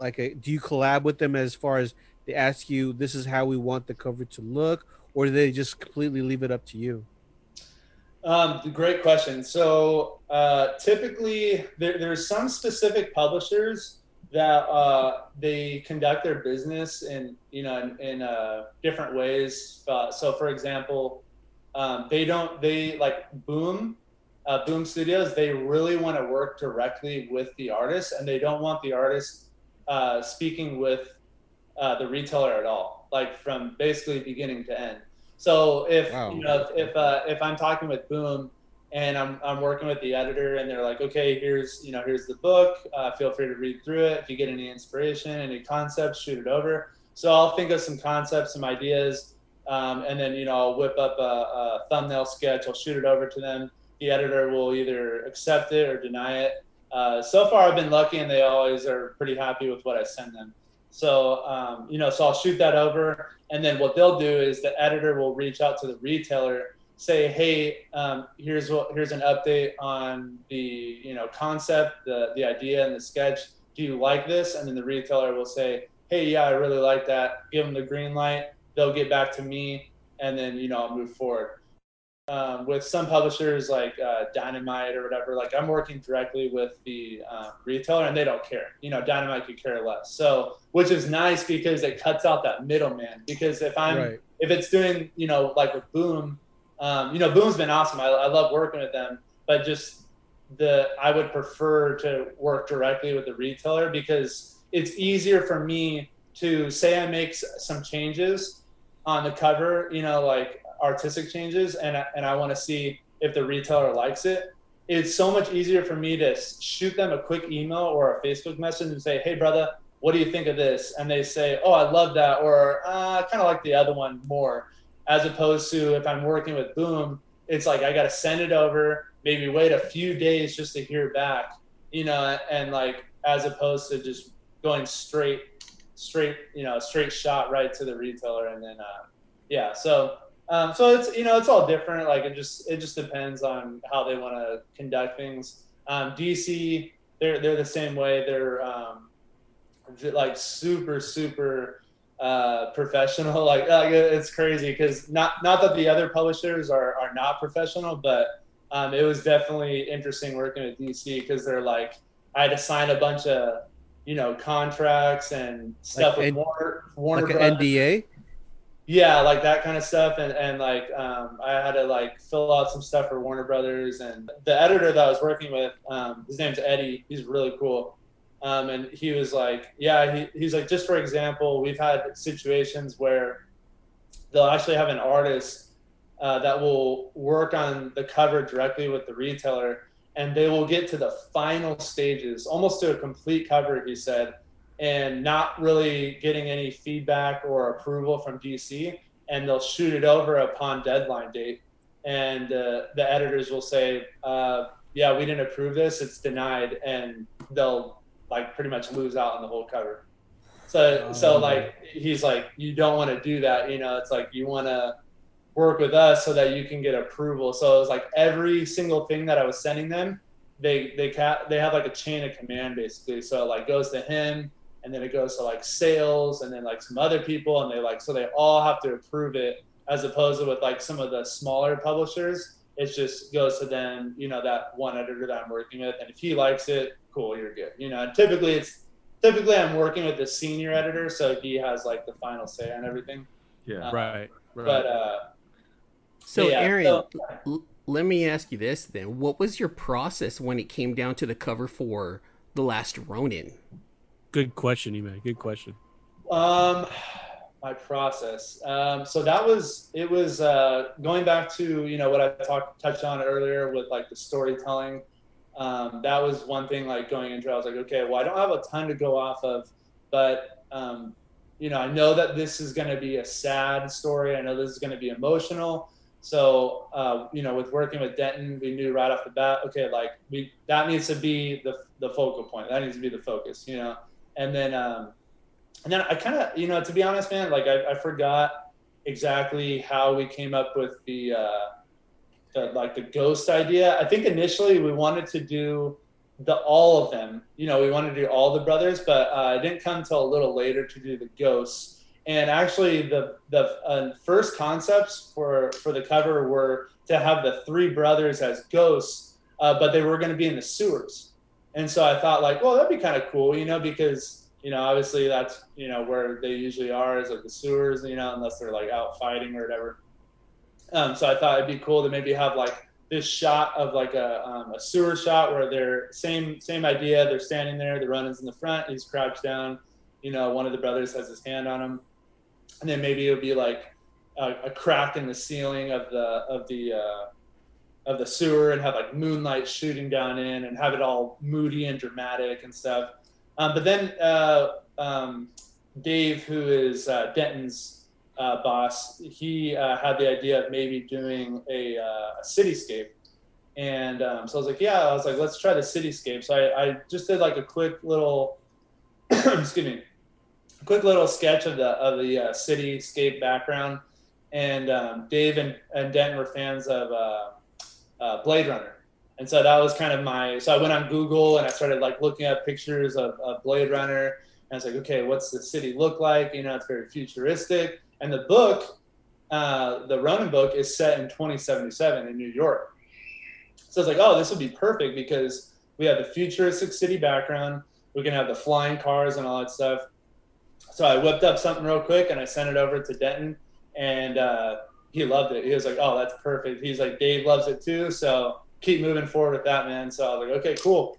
like a do you collab with them as far as they ask you this is how we want the cover to look, or do they just completely leave it up to you?
Um, great question. So uh, typically, there, there's some specific publishers that uh, they conduct their business in you know in, in uh, different ways. Uh, so, for example, um, they don't they like Boom, uh, Boom Studios. They really want to work directly with the artist, and they don't want the artist uh, speaking with uh, the retailer at all, like from basically beginning to end. So if
Wow.
you know if if, uh, if I'm talking with Boom and I'm, I'm working with the editor and they're like, okay, here's you know here's the book. Uh, feel free to read through it. If you get any inspiration, any concepts, shoot it over. So I'll think of some concepts, some ideas, um, and then you know I'll whip up a, a thumbnail sketch. I'll shoot it over to them. The editor will either accept it or deny it. Uh, so far, I've been lucky, and they always are pretty happy with what I send them. So um, you know, so I'll shoot that over, and then what they'll do is the editor will reach out to the retailer, say, hey, um, here's what here's an update on the you know concept, the the idea, and the sketch. Do you like this? And then the retailer will say, hey, yeah, I really like that. Give them the green light. They'll get back to me, and then you know I'll move forward. Um, with some publishers like uh, Dynamite or whatever, like I'm working directly with the uh, retailer and they don't care. You know, Dynamite could care less. So, which is nice because it cuts out that middleman. Because if I'm
right.
if it's doing, you know, like with Boom, um, you know, Boom's been awesome. I, I love working with them, but just the I would prefer to work directly with the retailer because it's easier for me to say I make some changes on the cover, you know, like artistic changes, and I, and I want to see if the retailer likes it. It's so much easier for me to shoot them a quick email or a Facebook message and say, "Hey, brother, what do you think of this?" And they say, "Oh, I love that," or uh, "I kind of like the other one more." As opposed to if I'm working with Boom, it's like I got to send it over, maybe wait a few days just to hear back, you know, and like as opposed to just going straight straight, you know, straight shot right to the retailer, and then uh, yeah, so um, so it's you know it's all different. Like it just it just depends on how they want to conduct things. Um, DC, they're they're the same way. They're um, like super super uh, professional. Like, like it's crazy because not not that the other publishers are are not professional, but um, it was definitely interesting working with DC because they're like I had to sign a bunch of you know contracts and stuff
Like
with
N-
Warner Warner
like
Brothers
NDA.
Yeah like that kind of stuff and, and like um, i had to like fill out some stuff for warner brothers and the editor that i was working with um, his name's eddie he's really cool. Um, and he was like yeah he, he's like just for example we've had situations where they'll actually have an artist uh, that will work on the cover directly with the retailer and they will get to the final stages almost to a complete cover he said and not really getting any feedback or approval from DC, and they'll shoot it over upon deadline date. And uh, the editors will say, uh, "Yeah, we didn't approve this; it's denied," and they'll like pretty much lose out on the whole cover. So, so
Oh.
like he's like, you don't want to do that. You know, it's like you want to work with us so that you can get approval. So it was like every single thing that I was sending them, they they ca- they have like a chain of command basically. So it like goes to him, and then it goes to like sales, and then like some other people, and they like so they all have to approve it. As opposed to with like some of the smaller publishers, it just goes to them. You know that one editor that I'm working with, and if he likes it, cool, you're good. You know, and typically it's typically I'm working with the senior editor, so he has like the final say on everything.
Yeah.
Uh,
Right. Right.
But uh,
So,
yeah,
Aaron,
so-
l- let me ask you this then: What was your process when it came down to the cover for the Last Ronin?
Good question, man. Good question.
Um, my process. Um, so that was it. Was uh, going back to you know what I talked touched on earlier with like the storytelling. Um, that was one thing. Like going into, I was like, okay, well, I don't have a ton to go off of, but um, you know, I know that this is going to be a sad story. I know this is going to be emotional. So uh, you know, with working with Denton, we knew right off the bat, okay, like we that needs to be the the focal point. That needs to be the focus. You know, and then. Um, and then I kind of, you know, to be honest, man, like I, I forgot exactly how we came up with the, uh, the like the ghost idea. I think initially we wanted to do the all of them. You know, we wanted to do all the brothers, but uh, it didn't come until a little later to do the ghosts. And actually, the the uh, first concepts for for the cover were to have the three brothers as ghosts, uh, but they were going to be in the sewers. And so I thought, like, well, that'd be kind of cool, you know, because you know, obviously that's you know where they usually are is like the sewers, you know, unless they're like out fighting or whatever. Um, so I thought it'd be cool to maybe have like this shot of like a, um, a sewer shot where they're same same idea. They're standing there, the Ronin's in the front, he's crouched down. You know, one of the brothers has his hand on him, and then maybe it would be like a, a crack in the ceiling of the of the uh, of the sewer and have like moonlight shooting down in and have it all moody and dramatic and stuff. Um, but then uh, um, Dave, who is uh, Denton's uh, boss, he uh, had the idea of maybe doing a, uh, a cityscape. And um, so I was like, yeah, I was like, let's try the cityscape. So I, I just did like a quick little, excuse me, quick little sketch of the of the uh, cityscape background. And um, Dave and, and Denton were fans of uh, Blade Runner. And so that was kind of my. So I went on Google and I started like looking at pictures of, of Blade Runner. And I was like, okay, what's the city look like? You know, it's very futuristic. And the book, uh, the Ronin book, is set in 2077 in New York. So I was like, oh, this would be perfect because we have the futuristic city background. We can have the flying cars and all that stuff. So I whipped up something real quick and I sent it over to Denton, and uh, he loved it. He was like, oh, that's perfect. He's like, Dave loves it too. So keep moving forward with that, man. So I was like, okay, cool.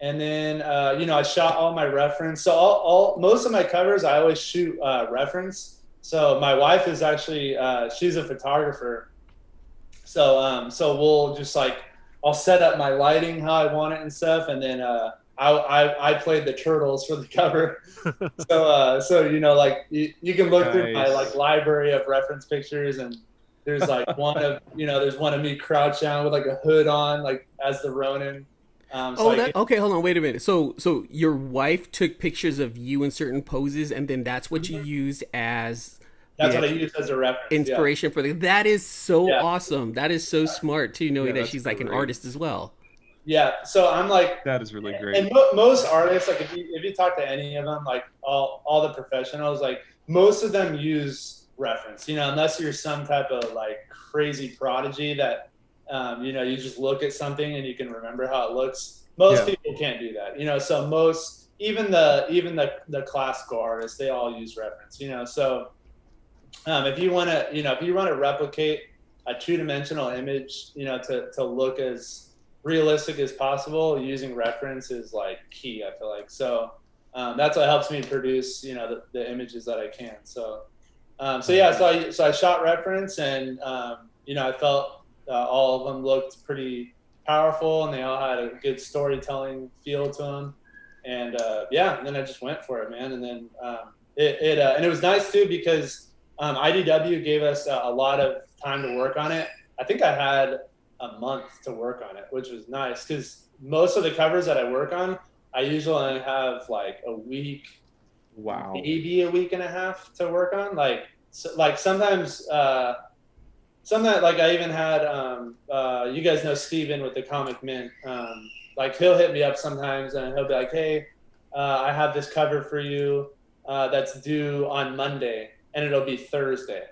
And then, uh, you know, I shot all my reference. So all, all most of my covers, I always shoot uh, reference. So my wife is actually, uh, she's a photographer. So, um, so we'll just like, I'll set up my lighting how I want it and stuff. And then, uh, I, I, I played the turtles for the cover. so, uh, so, you know, like you, you can look through my like library of reference pictures and there's like one of, you know, there's one of me crouched down with like a hood on, like as the Ronin. Um, so
Oh, that,
get-
okay. Hold on. Wait a minute. So, so your wife took pictures of you in certain poses, and then that's what you used as
that's
yeah.
what I use as a reference. yeah.
inspiration for the. That is so
Yeah.
awesome. That is so smart too, knowing
Yeah,
that she's like an artist as well.
Yeah. So I'm like,
That is really great.
and mo- most artists, like if you if you talk to any of them, like all all the professionals, like most of them use reference. You know, unless you're some type of like crazy prodigy that, um, you know, you just look at something and you can remember how it looks. Most
Yeah.
people can't do that. You know, so most even the even the the classical artists, they all use reference. You know, so um, if you want to, you know, if you want to replicate a two dimensional image, you know, to to look as realistic as possible using reference is like key i feel like so um, that's what helps me produce you know the, the images that i can so um, so yeah so i so i shot reference and um, you know i felt uh, all of them looked pretty powerful and they all had a good storytelling feel to them and uh, yeah and then i just went for it man and then um, it, it uh, and it was nice too because um, idw gave us a, a lot of time to work on it i think i had a month to work on it, which was nice because most of the covers that I work on, I usually have like a week,
Wow.
maybe a week and a half to work on. Like, so, like sometimes, uh, sometimes like I even had, um, uh, you guys know Steven with the Comic Mint. Um, like he'll hit me up sometimes and he'll be like, "Hey, uh, I have this cover for you uh, that's due on Monday, and it'll be Thursday."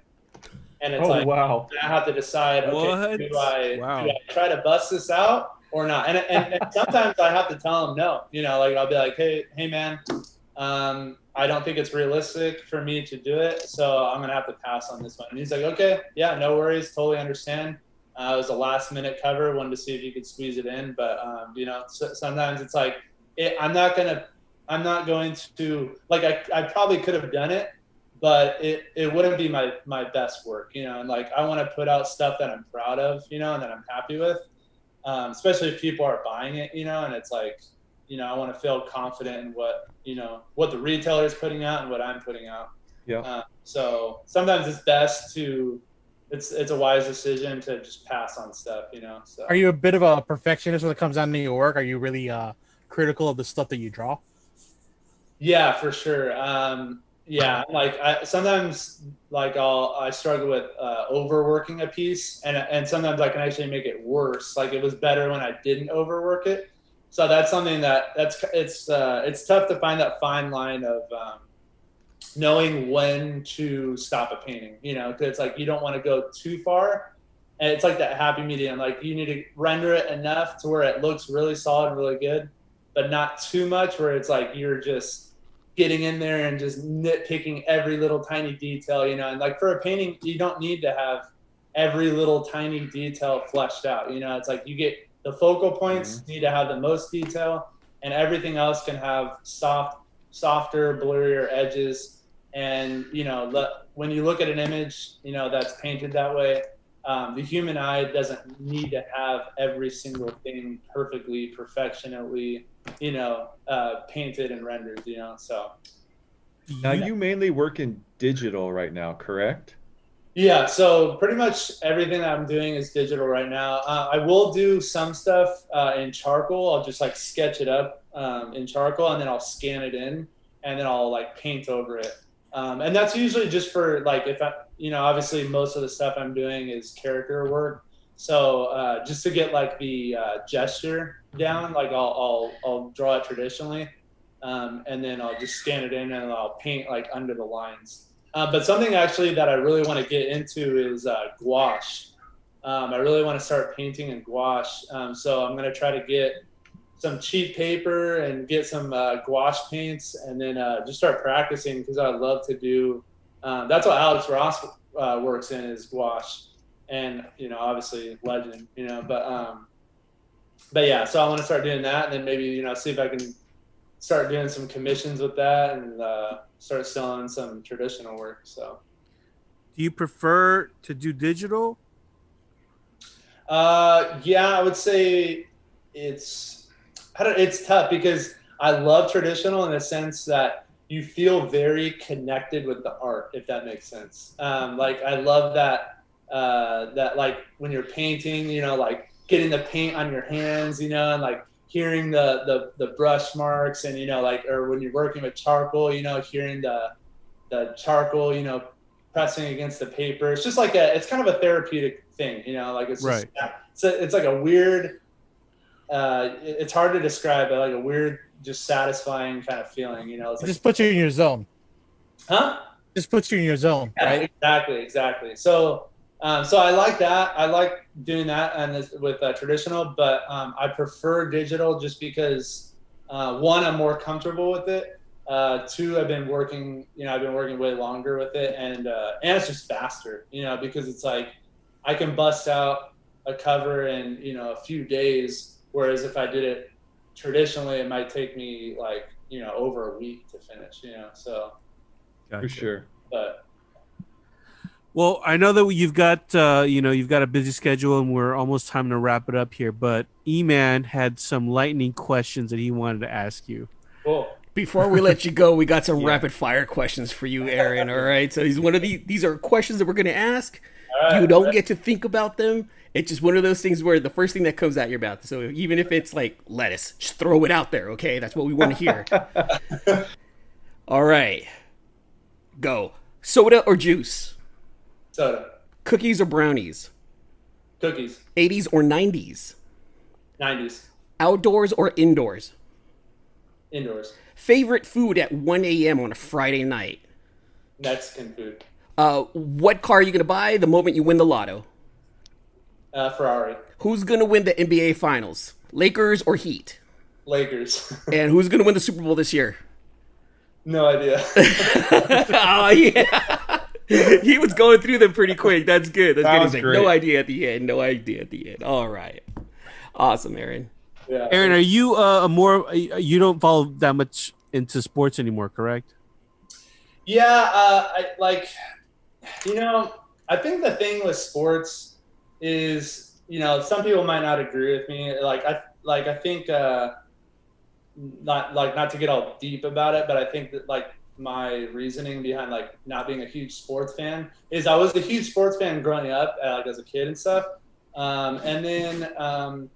And it's
Oh
like,
wow.
I have to decide. Okay,
What?
do I
Wow.
do I try to bust this out or not? And, and, and sometimes I have to tell him no. You know, like I'll be like, hey, hey, man, um, I don't think it's realistic for me to do it, so I'm gonna have to pass on this one. And he's like, okay, yeah, no worries, totally understand. Uh, it was a last minute cover, wanted to see if you could squeeze it in, but um, you know, so, sometimes it's like it, I'm not gonna, I'm not going to like I, I probably could have done it, but it, it wouldn't be my, my best work, you know, and like I want to put out stuff that I'm proud of, you know, and that I'm happy with, um, especially if people are buying it, you know, and it's like, you know, I want to feel confident in what, you know, what the retailer is putting out and what I'm putting out.
Yeah.
Uh, so sometimes it's best to, it's, it's a wise decision to just pass on stuff, you know, so.
Are you a bit of a perfectionist when it comes down to your work? Are you really uh, critical of the stuff that you draw?
Yeah, for sure. Um, yeah, like I, sometimes like I'll I struggle with uh, overworking a piece, and and sometimes I can actually make it worse. Like it was better when I didn't overwork it. So that's something that that's it's uh, it's tough to find that fine line of um, knowing when to stop a painting. You know, because it's like you don't want to go too far, and it's like that happy medium. Like you need to render it enough to where it looks really solid, really good, but not too much where it's like you're just getting in there and just nitpicking every little tiny detail, you know. And like for a painting, you don't need to have every little tiny detail fleshed out. You know, it's like you get the focal points need to have the most detail, and everything else can have soft, softer, blurrier edges. And you know, le- when you look at an image, you know that's painted that way. Um, the human eye doesn't need to have every single thing perfectly, perfectionately, you know, uh, painted and rendered. You know, so
Now you mainly work in digital right now, correct?
Yeah, so pretty much everything that I'm doing is digital right now. Uh, I will do some stuff uh, in charcoal. I'll just like sketch it up um, in charcoal and then I'll scan it in and then I'll like paint over it. Um, and that's usually just for like if I, you know, obviously most of the stuff I'm doing is character work. So uh, just to get like the uh, gesture down, like I'll, I'll, I'll draw it traditionally um, and then I'll just scan it in and I'll paint like under the lines. Uh, but something actually that I really want to get into is uh, gouache. Um, I really want to start painting in gouache. Um, so I'm going to try to get some cheap paper and get some uh, gouache paints and then uh, just start practicing because I love to do. Um, that's what Alex Ross uh, works in is gouache, and you know obviously legend, you know. But um, but yeah, so I want to start doing that and then maybe you know see if I can start doing some commissions with that and uh, start selling some traditional work. So,
Do you prefer to do digital?
uh, yeah, I would say it's I don't, it's tough because I love traditional in the sense that you feel very connected with the art, if that makes sense. Um, like I love that uh, that like when you're painting, you know, like getting the paint on your hands, you know, and like hearing the, the the brush marks and you know like or when you're working with charcoal you know hearing the the charcoal you know pressing against the paper it's just like a it's kind of a therapeutic thing you know like it's just,
Right.
it's, a, it's like a weird uh it's hard to describe but like a weird just satisfying kind of feeling you know it's
It
like,
just puts you in your zone.
huh
Just puts you in your zone,
Yeah,
right?
exactly, exactly. So, um, so I like that. I like doing that and this, with uh, traditional, but um, I prefer digital just because uh, one, I'm more comfortable with it. Uh, two, I've been working, you know, I've been working way longer with it, and uh, and it's just faster, you know, because it's like I can bust out a cover in you know a few days, whereas if I did it traditionally, it might take me like you know over a week to finish, you know. So,
For sure.
but
Well, I know that you've got uh, you know you've got a busy schedule, and we're almost time to wrap it up here. But E-Man had some lightning questions that he wanted to ask you.
cool.
Before we let you go, we got some
Yeah.
rapid fire questions for you, Aaron. All right. So these one of the these are questions that we're gonna ask.
All right.
You don't get to think about them. It's just one of those things where the first thing that comes out your mouth. So even if it's like lettuce, just throw it out there. Okay, that's what we want to hear. All right, go. Soda or juice?
Soda.
Cookies or brownies?
Cookies.
80s or 90s?
90s.
Outdoors or indoors?
Indoors.
Favorite food at 1 a.m. on a Friday night?
Mexican food.
Uh, what car are you gonna buy the moment you win the lotto?
Uh, Ferrari.
Who's gonna win the NBA Finals? Lakers or Heat?
Lakers.
And who's gonna win the Super Bowl this year?
no idea.
oh yeah. he was going through them pretty quick. That's good. That's
That
good.
was
He's like,
great.
no idea at the end. No idea at the end. All right. Awesome, Aaron.
yeah.
Aaron, are you uh, a more you don't follow that much into sports anymore, correct?
Yeah, uh, I, like, you know, I think the thing with sports is, you know, some people might not agree with me. Like, I like, I think, uh, not like not to get all deep about it, but I think that like my reasoning behind like not being a huge sports fan is I was a huge sports fan growing up, uh, like as a kid and stuff. Um, and then um,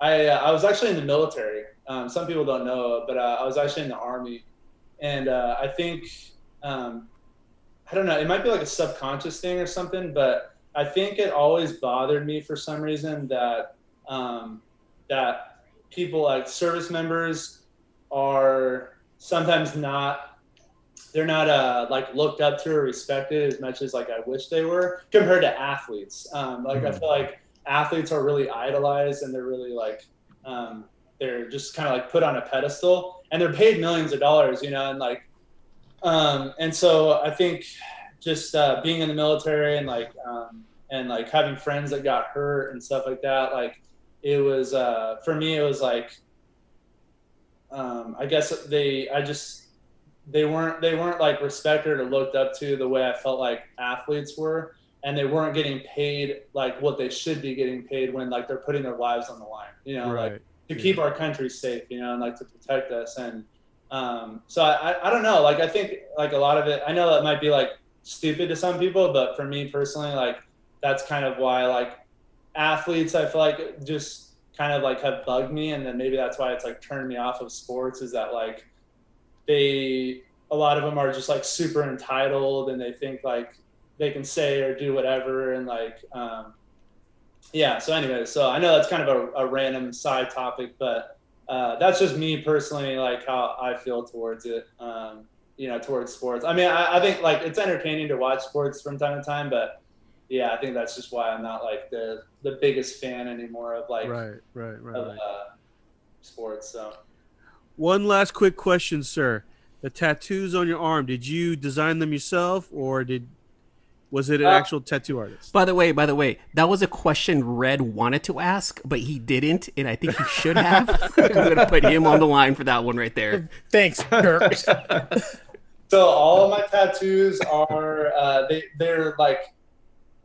I uh, I was actually in the military. Um, some people don't know, but uh, I was actually in the army, and uh, I think um, I don't know. It might be like a subconscious thing or something, but I think it always bothered me for some reason that um, that people like service members are sometimes not they're not uh, like looked up to or respected as much as like I wish they were compared to athletes. Um, like I feel like athletes are really idolized and they're really like um, they're just kind of like put on a pedestal and they're paid millions of dollars, you know, and like um, and so I think just uh, being in the military and like um, and like having friends that got hurt and stuff like that, like it was uh, for me it was like um, I guess they I just they weren't they weren't like respected or looked up to the way I felt like athletes were and they weren't getting paid like what they should be getting paid when like they're putting their lives on the line you know like to keep our country safe you know and like to protect us and um, so I, I, I don't know like I think like a lot of it I know that might be like stupid to some people but for me personally like that's kind of why like athletes I feel like just kind of like have bugged me and then maybe that's why it's like turned me off of sports is that like they a lot of them are just like super entitled and they think like they can say or do whatever and like um, yeah so anyway so i know that's kind of a, a random side topic but uh, that's just me personally like how i feel towards it um, you know towards sports. I mean I, I think like it's entertaining to watch sports from time to time but yeah i think that's just why i'm not like the the biggest fan anymore of like
Right, right, right,
of uh, sports so
One last quick question, sir. The tattoos on your arm, did you design them yourself or did was it an
Uh,
actual tattoo artist?
By the way, by the way, that was a question Red wanted to ask, but he didn't, and I think he should have. I'm gonna put him on the line for that one right there.
Thanks, Kirk.
So all of my tattoos are uh, they they're like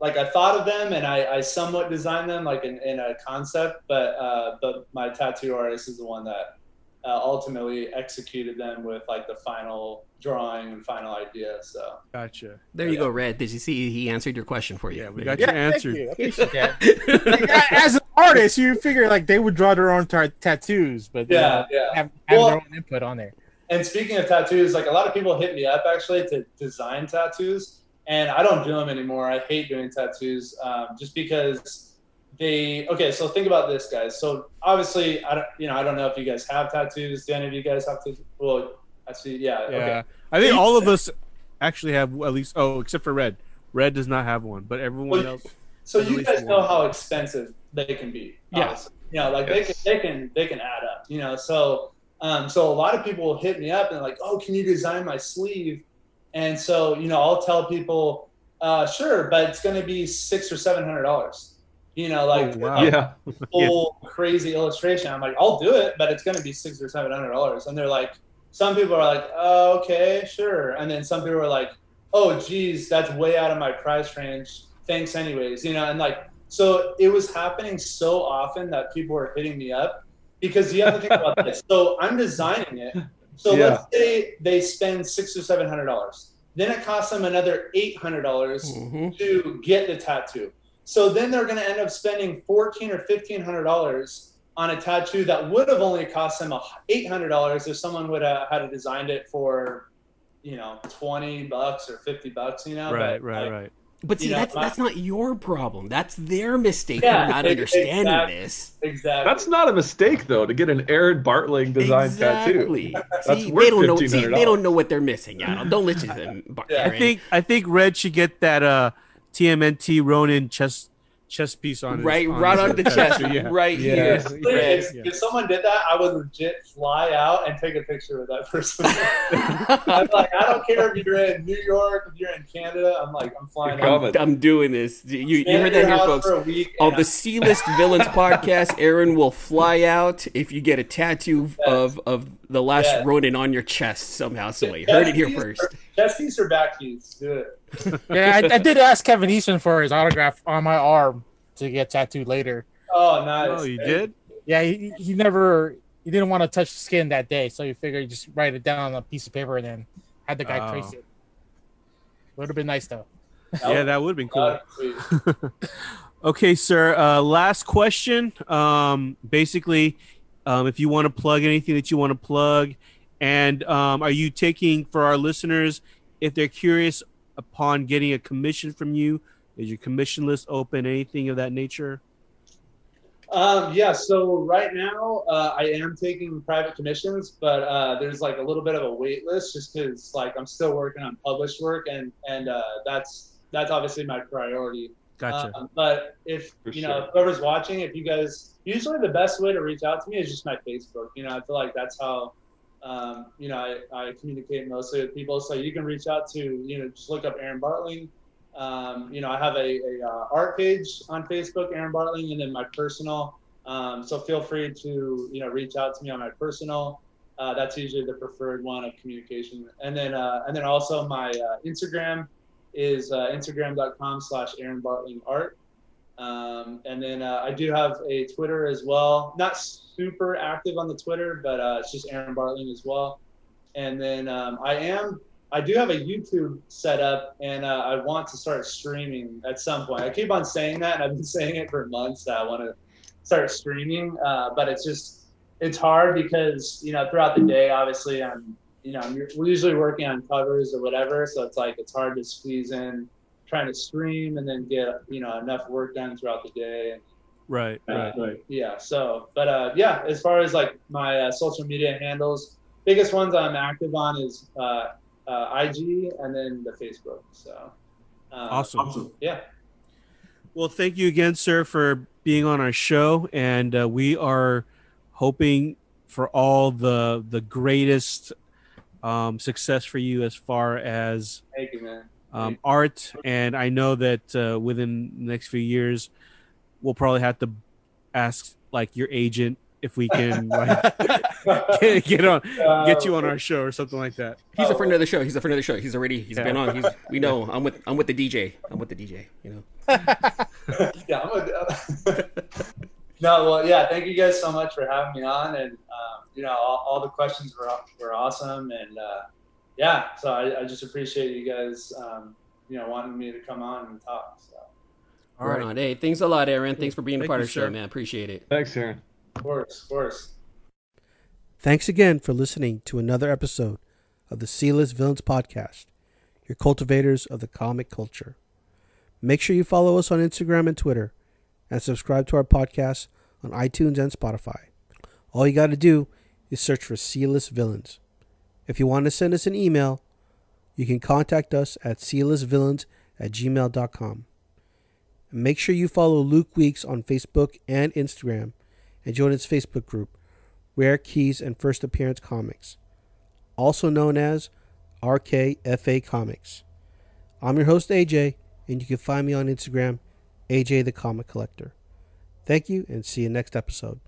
like I thought of them and I, I somewhat designed them like in, in a concept, but uh, but my tattoo artist is the one that uh, ultimately executed them with like the final drawing and final idea. So
Gotcha.
There you go, Red. Did you see he answered your question for you?
Yeah, we got
you
your answer.
you. I appreciate that. As an artist, you figure like they would draw their own tar- tattoos, but
yeah,
don't
yeah.
have, have
Well-
their own input on there.
And speaking of tattoos, like a lot of people hit me up actually to design tattoos, and I don't do them anymore. I hate doing tattoos um, just because they. Okay, so think about this, guys. So obviously, I don't. You know, I don't know if you guys have tattoos. Do any of you guys have to? Well, I see. Yeah.
Yeah.
Okay.
I think all of us actually have at least. Oh, except for Red. Red does not have one, but everyone
Well,
else.
So you guys know
one.
how expensive they can be.
Yeah.
obviously. You know, like
Yes.
they can they can they can add up. You know, so um, so a lot of people will hit me up and like, oh, can you design my sleeve? And so you know, I'll tell people, uh, sure, but it's going to be six or seven hundred dollars. You know, like
Oh, wow.
Yeah.
full crazy illustration. I'm like, I'll do it, but it's going to be six or seven hundred dollars. And they're like, some people are like, oh, okay, sure. And then some people are like, oh, geez, that's way out of my price range. Thanks, anyways. You know, and like, so it was happening so often that people were hitting me up because you have to think about this. So I'm designing it. So
Yeah.
let's say they spend six or seven hundred dollars. Then it costs them another eight hundred dollars
Mhm.
to get the tattoo. So then they're going to end up spending fourteen or fifteen hundred dollars on a tattoo that would have only cost them eight hundred dollars if someone would have had designed it for, you know, twenty bucks or fifty bucks. You know,
Right,
But,
right,
like,
right.
But see,
You know,
that's
my-
that's not your problem. That's their mistake
Yeah,
for not
ex-
understanding
exactly.
this.
Exactly.
That's not a mistake though to get an Aaron Bartling design tattoo.
exactly.
That's
see,
worth
they don't know. See, they don't know what they're missing out on. Don't listen to them.
Yeah.
I think I think Red should get that uh TMNT Ronin chest chest piece on his-
right,
on
right
his
on the chest,
tattoo, yeah.
right
Yeah.
here.
If, if,
Yeah.
if someone did that, I would legit fly out and take a picture with that person. I'm like, I don't care if you're in New York, if you're in Canada. I'm like, I'm flying
You're
out.
I'm doing this. You, you heard that here, folks.
For
On the C List Villains podcast, Aaron will fly out if you get a tattoo of of the last
Yes.
Ronin on your chest somehow, some way. Heard it here first.
Chest piece or back piece? Do it.
Yeah, I, I did ask Kevin Eastman for his autograph on my arm to get tattooed later.
Oh, nice.
Oh, you did?
Yeah, he, he never he didn't want to touch the skin that day, so he figured he'd just write it down on a piece of paper and then had the guy
Oh.
trace it. Would have been nice though.
Yeah, that would have been cool. Okay, sir. Uh, last question. Um, basically, um, if you want to plug anything that you want to plug, and um, are you taking for our listeners, if they're curious upon getting a commission from you, is your commission list open? Anything of that nature?
Um, yeah, so right now uh, I am taking private commissions, but uh, there's like a little bit of a wait list just because like I'm still working on published work, and and uh, that's that's obviously my priority.
Gotcha.
Um, but if
For
you know
sure.
whoever's watching, if you guys usually the best way to reach out to me is just my Facebook. You know, I feel like that's how um, you know I, I communicate mostly with people. So you can reach out to you know just look up Aaron Bartling. Um, you know, I have a, a uh, art page on Facebook, Aaron Bartling, and then my personal. Um, so feel free to you know reach out to me on my personal. Uh, that's usually the preferred one of communication. And then uh, and then also my uh, Instagram is uh, instagram.com slash Aaron Bartling Art. Um, and then uh, I do have a Twitter as well. Not super active on the Twitter, but uh, it's just Aaron Bartling as well. And then um, I am, I do have a YouTube set up, and uh, I want to start streaming at some point. I keep on saying that, and I've been saying it for months that I want to start streaming, uh, but it's just, it's hard because you know throughout the day, obviously I'm, you know, we're usually working on covers or whatever, so it's like it's hard to squeeze in trying to stream and then get you know enough work done throughout the day.
Right.
Uh,
Right.
Yeah. So, but uh, yeah, as far as like my uh, social media handles, biggest ones I'm active on is uh, uh, IG and then the Facebook. So. Uh,
Awesome.
Yeah.
Well, thank you again, sir, for being on our show, and uh, we are hoping for all the the greatest um, success for you as far as
Thank you, man.
Um, art. And I know that uh, within the next few years, we'll probably have to ask like your agent if we can like, get, get on get you on our show or something like that.
He's a friend of the show. He's a friend of the show. He's already he's
Yeah.
been on. He's we know. I'm with I'm with the DJ. I'm with the DJ. You know.
yeah. I'm a, no. Well, yeah. Thank you guys so much for having me on, and um, you know, all, all the questions were were awesome, and uh, yeah, so I, I just appreciate you guys, um, you know, wanting me to come on and talk. So.
All right. On. Hey, thanks a lot, Aaron. Thanks for being
Thank
a part
you,
of the show,
sir.
man. Appreciate it.
Thanks, Aaron.
Of course, of course.
Thanks again for listening to another episode of the C List Villains Podcast, your cultivators of the comic culture. Make sure you follow us on Instagram and Twitter, and subscribe to our podcast on iTunes and Spotify. All you got to do is search for C List Villains. If you want to send us an email, you can contact us at clistvillains at gmail.com. Make sure you follow Luke Weeks on Facebook and Instagram and join his Facebook group, Rare Keys and First Appearance Comics, also known as RKFA Comics. I'm your host, AJ, and you can find me on Instagram, AJ the Comic Collector. Thank you, and see you next episode.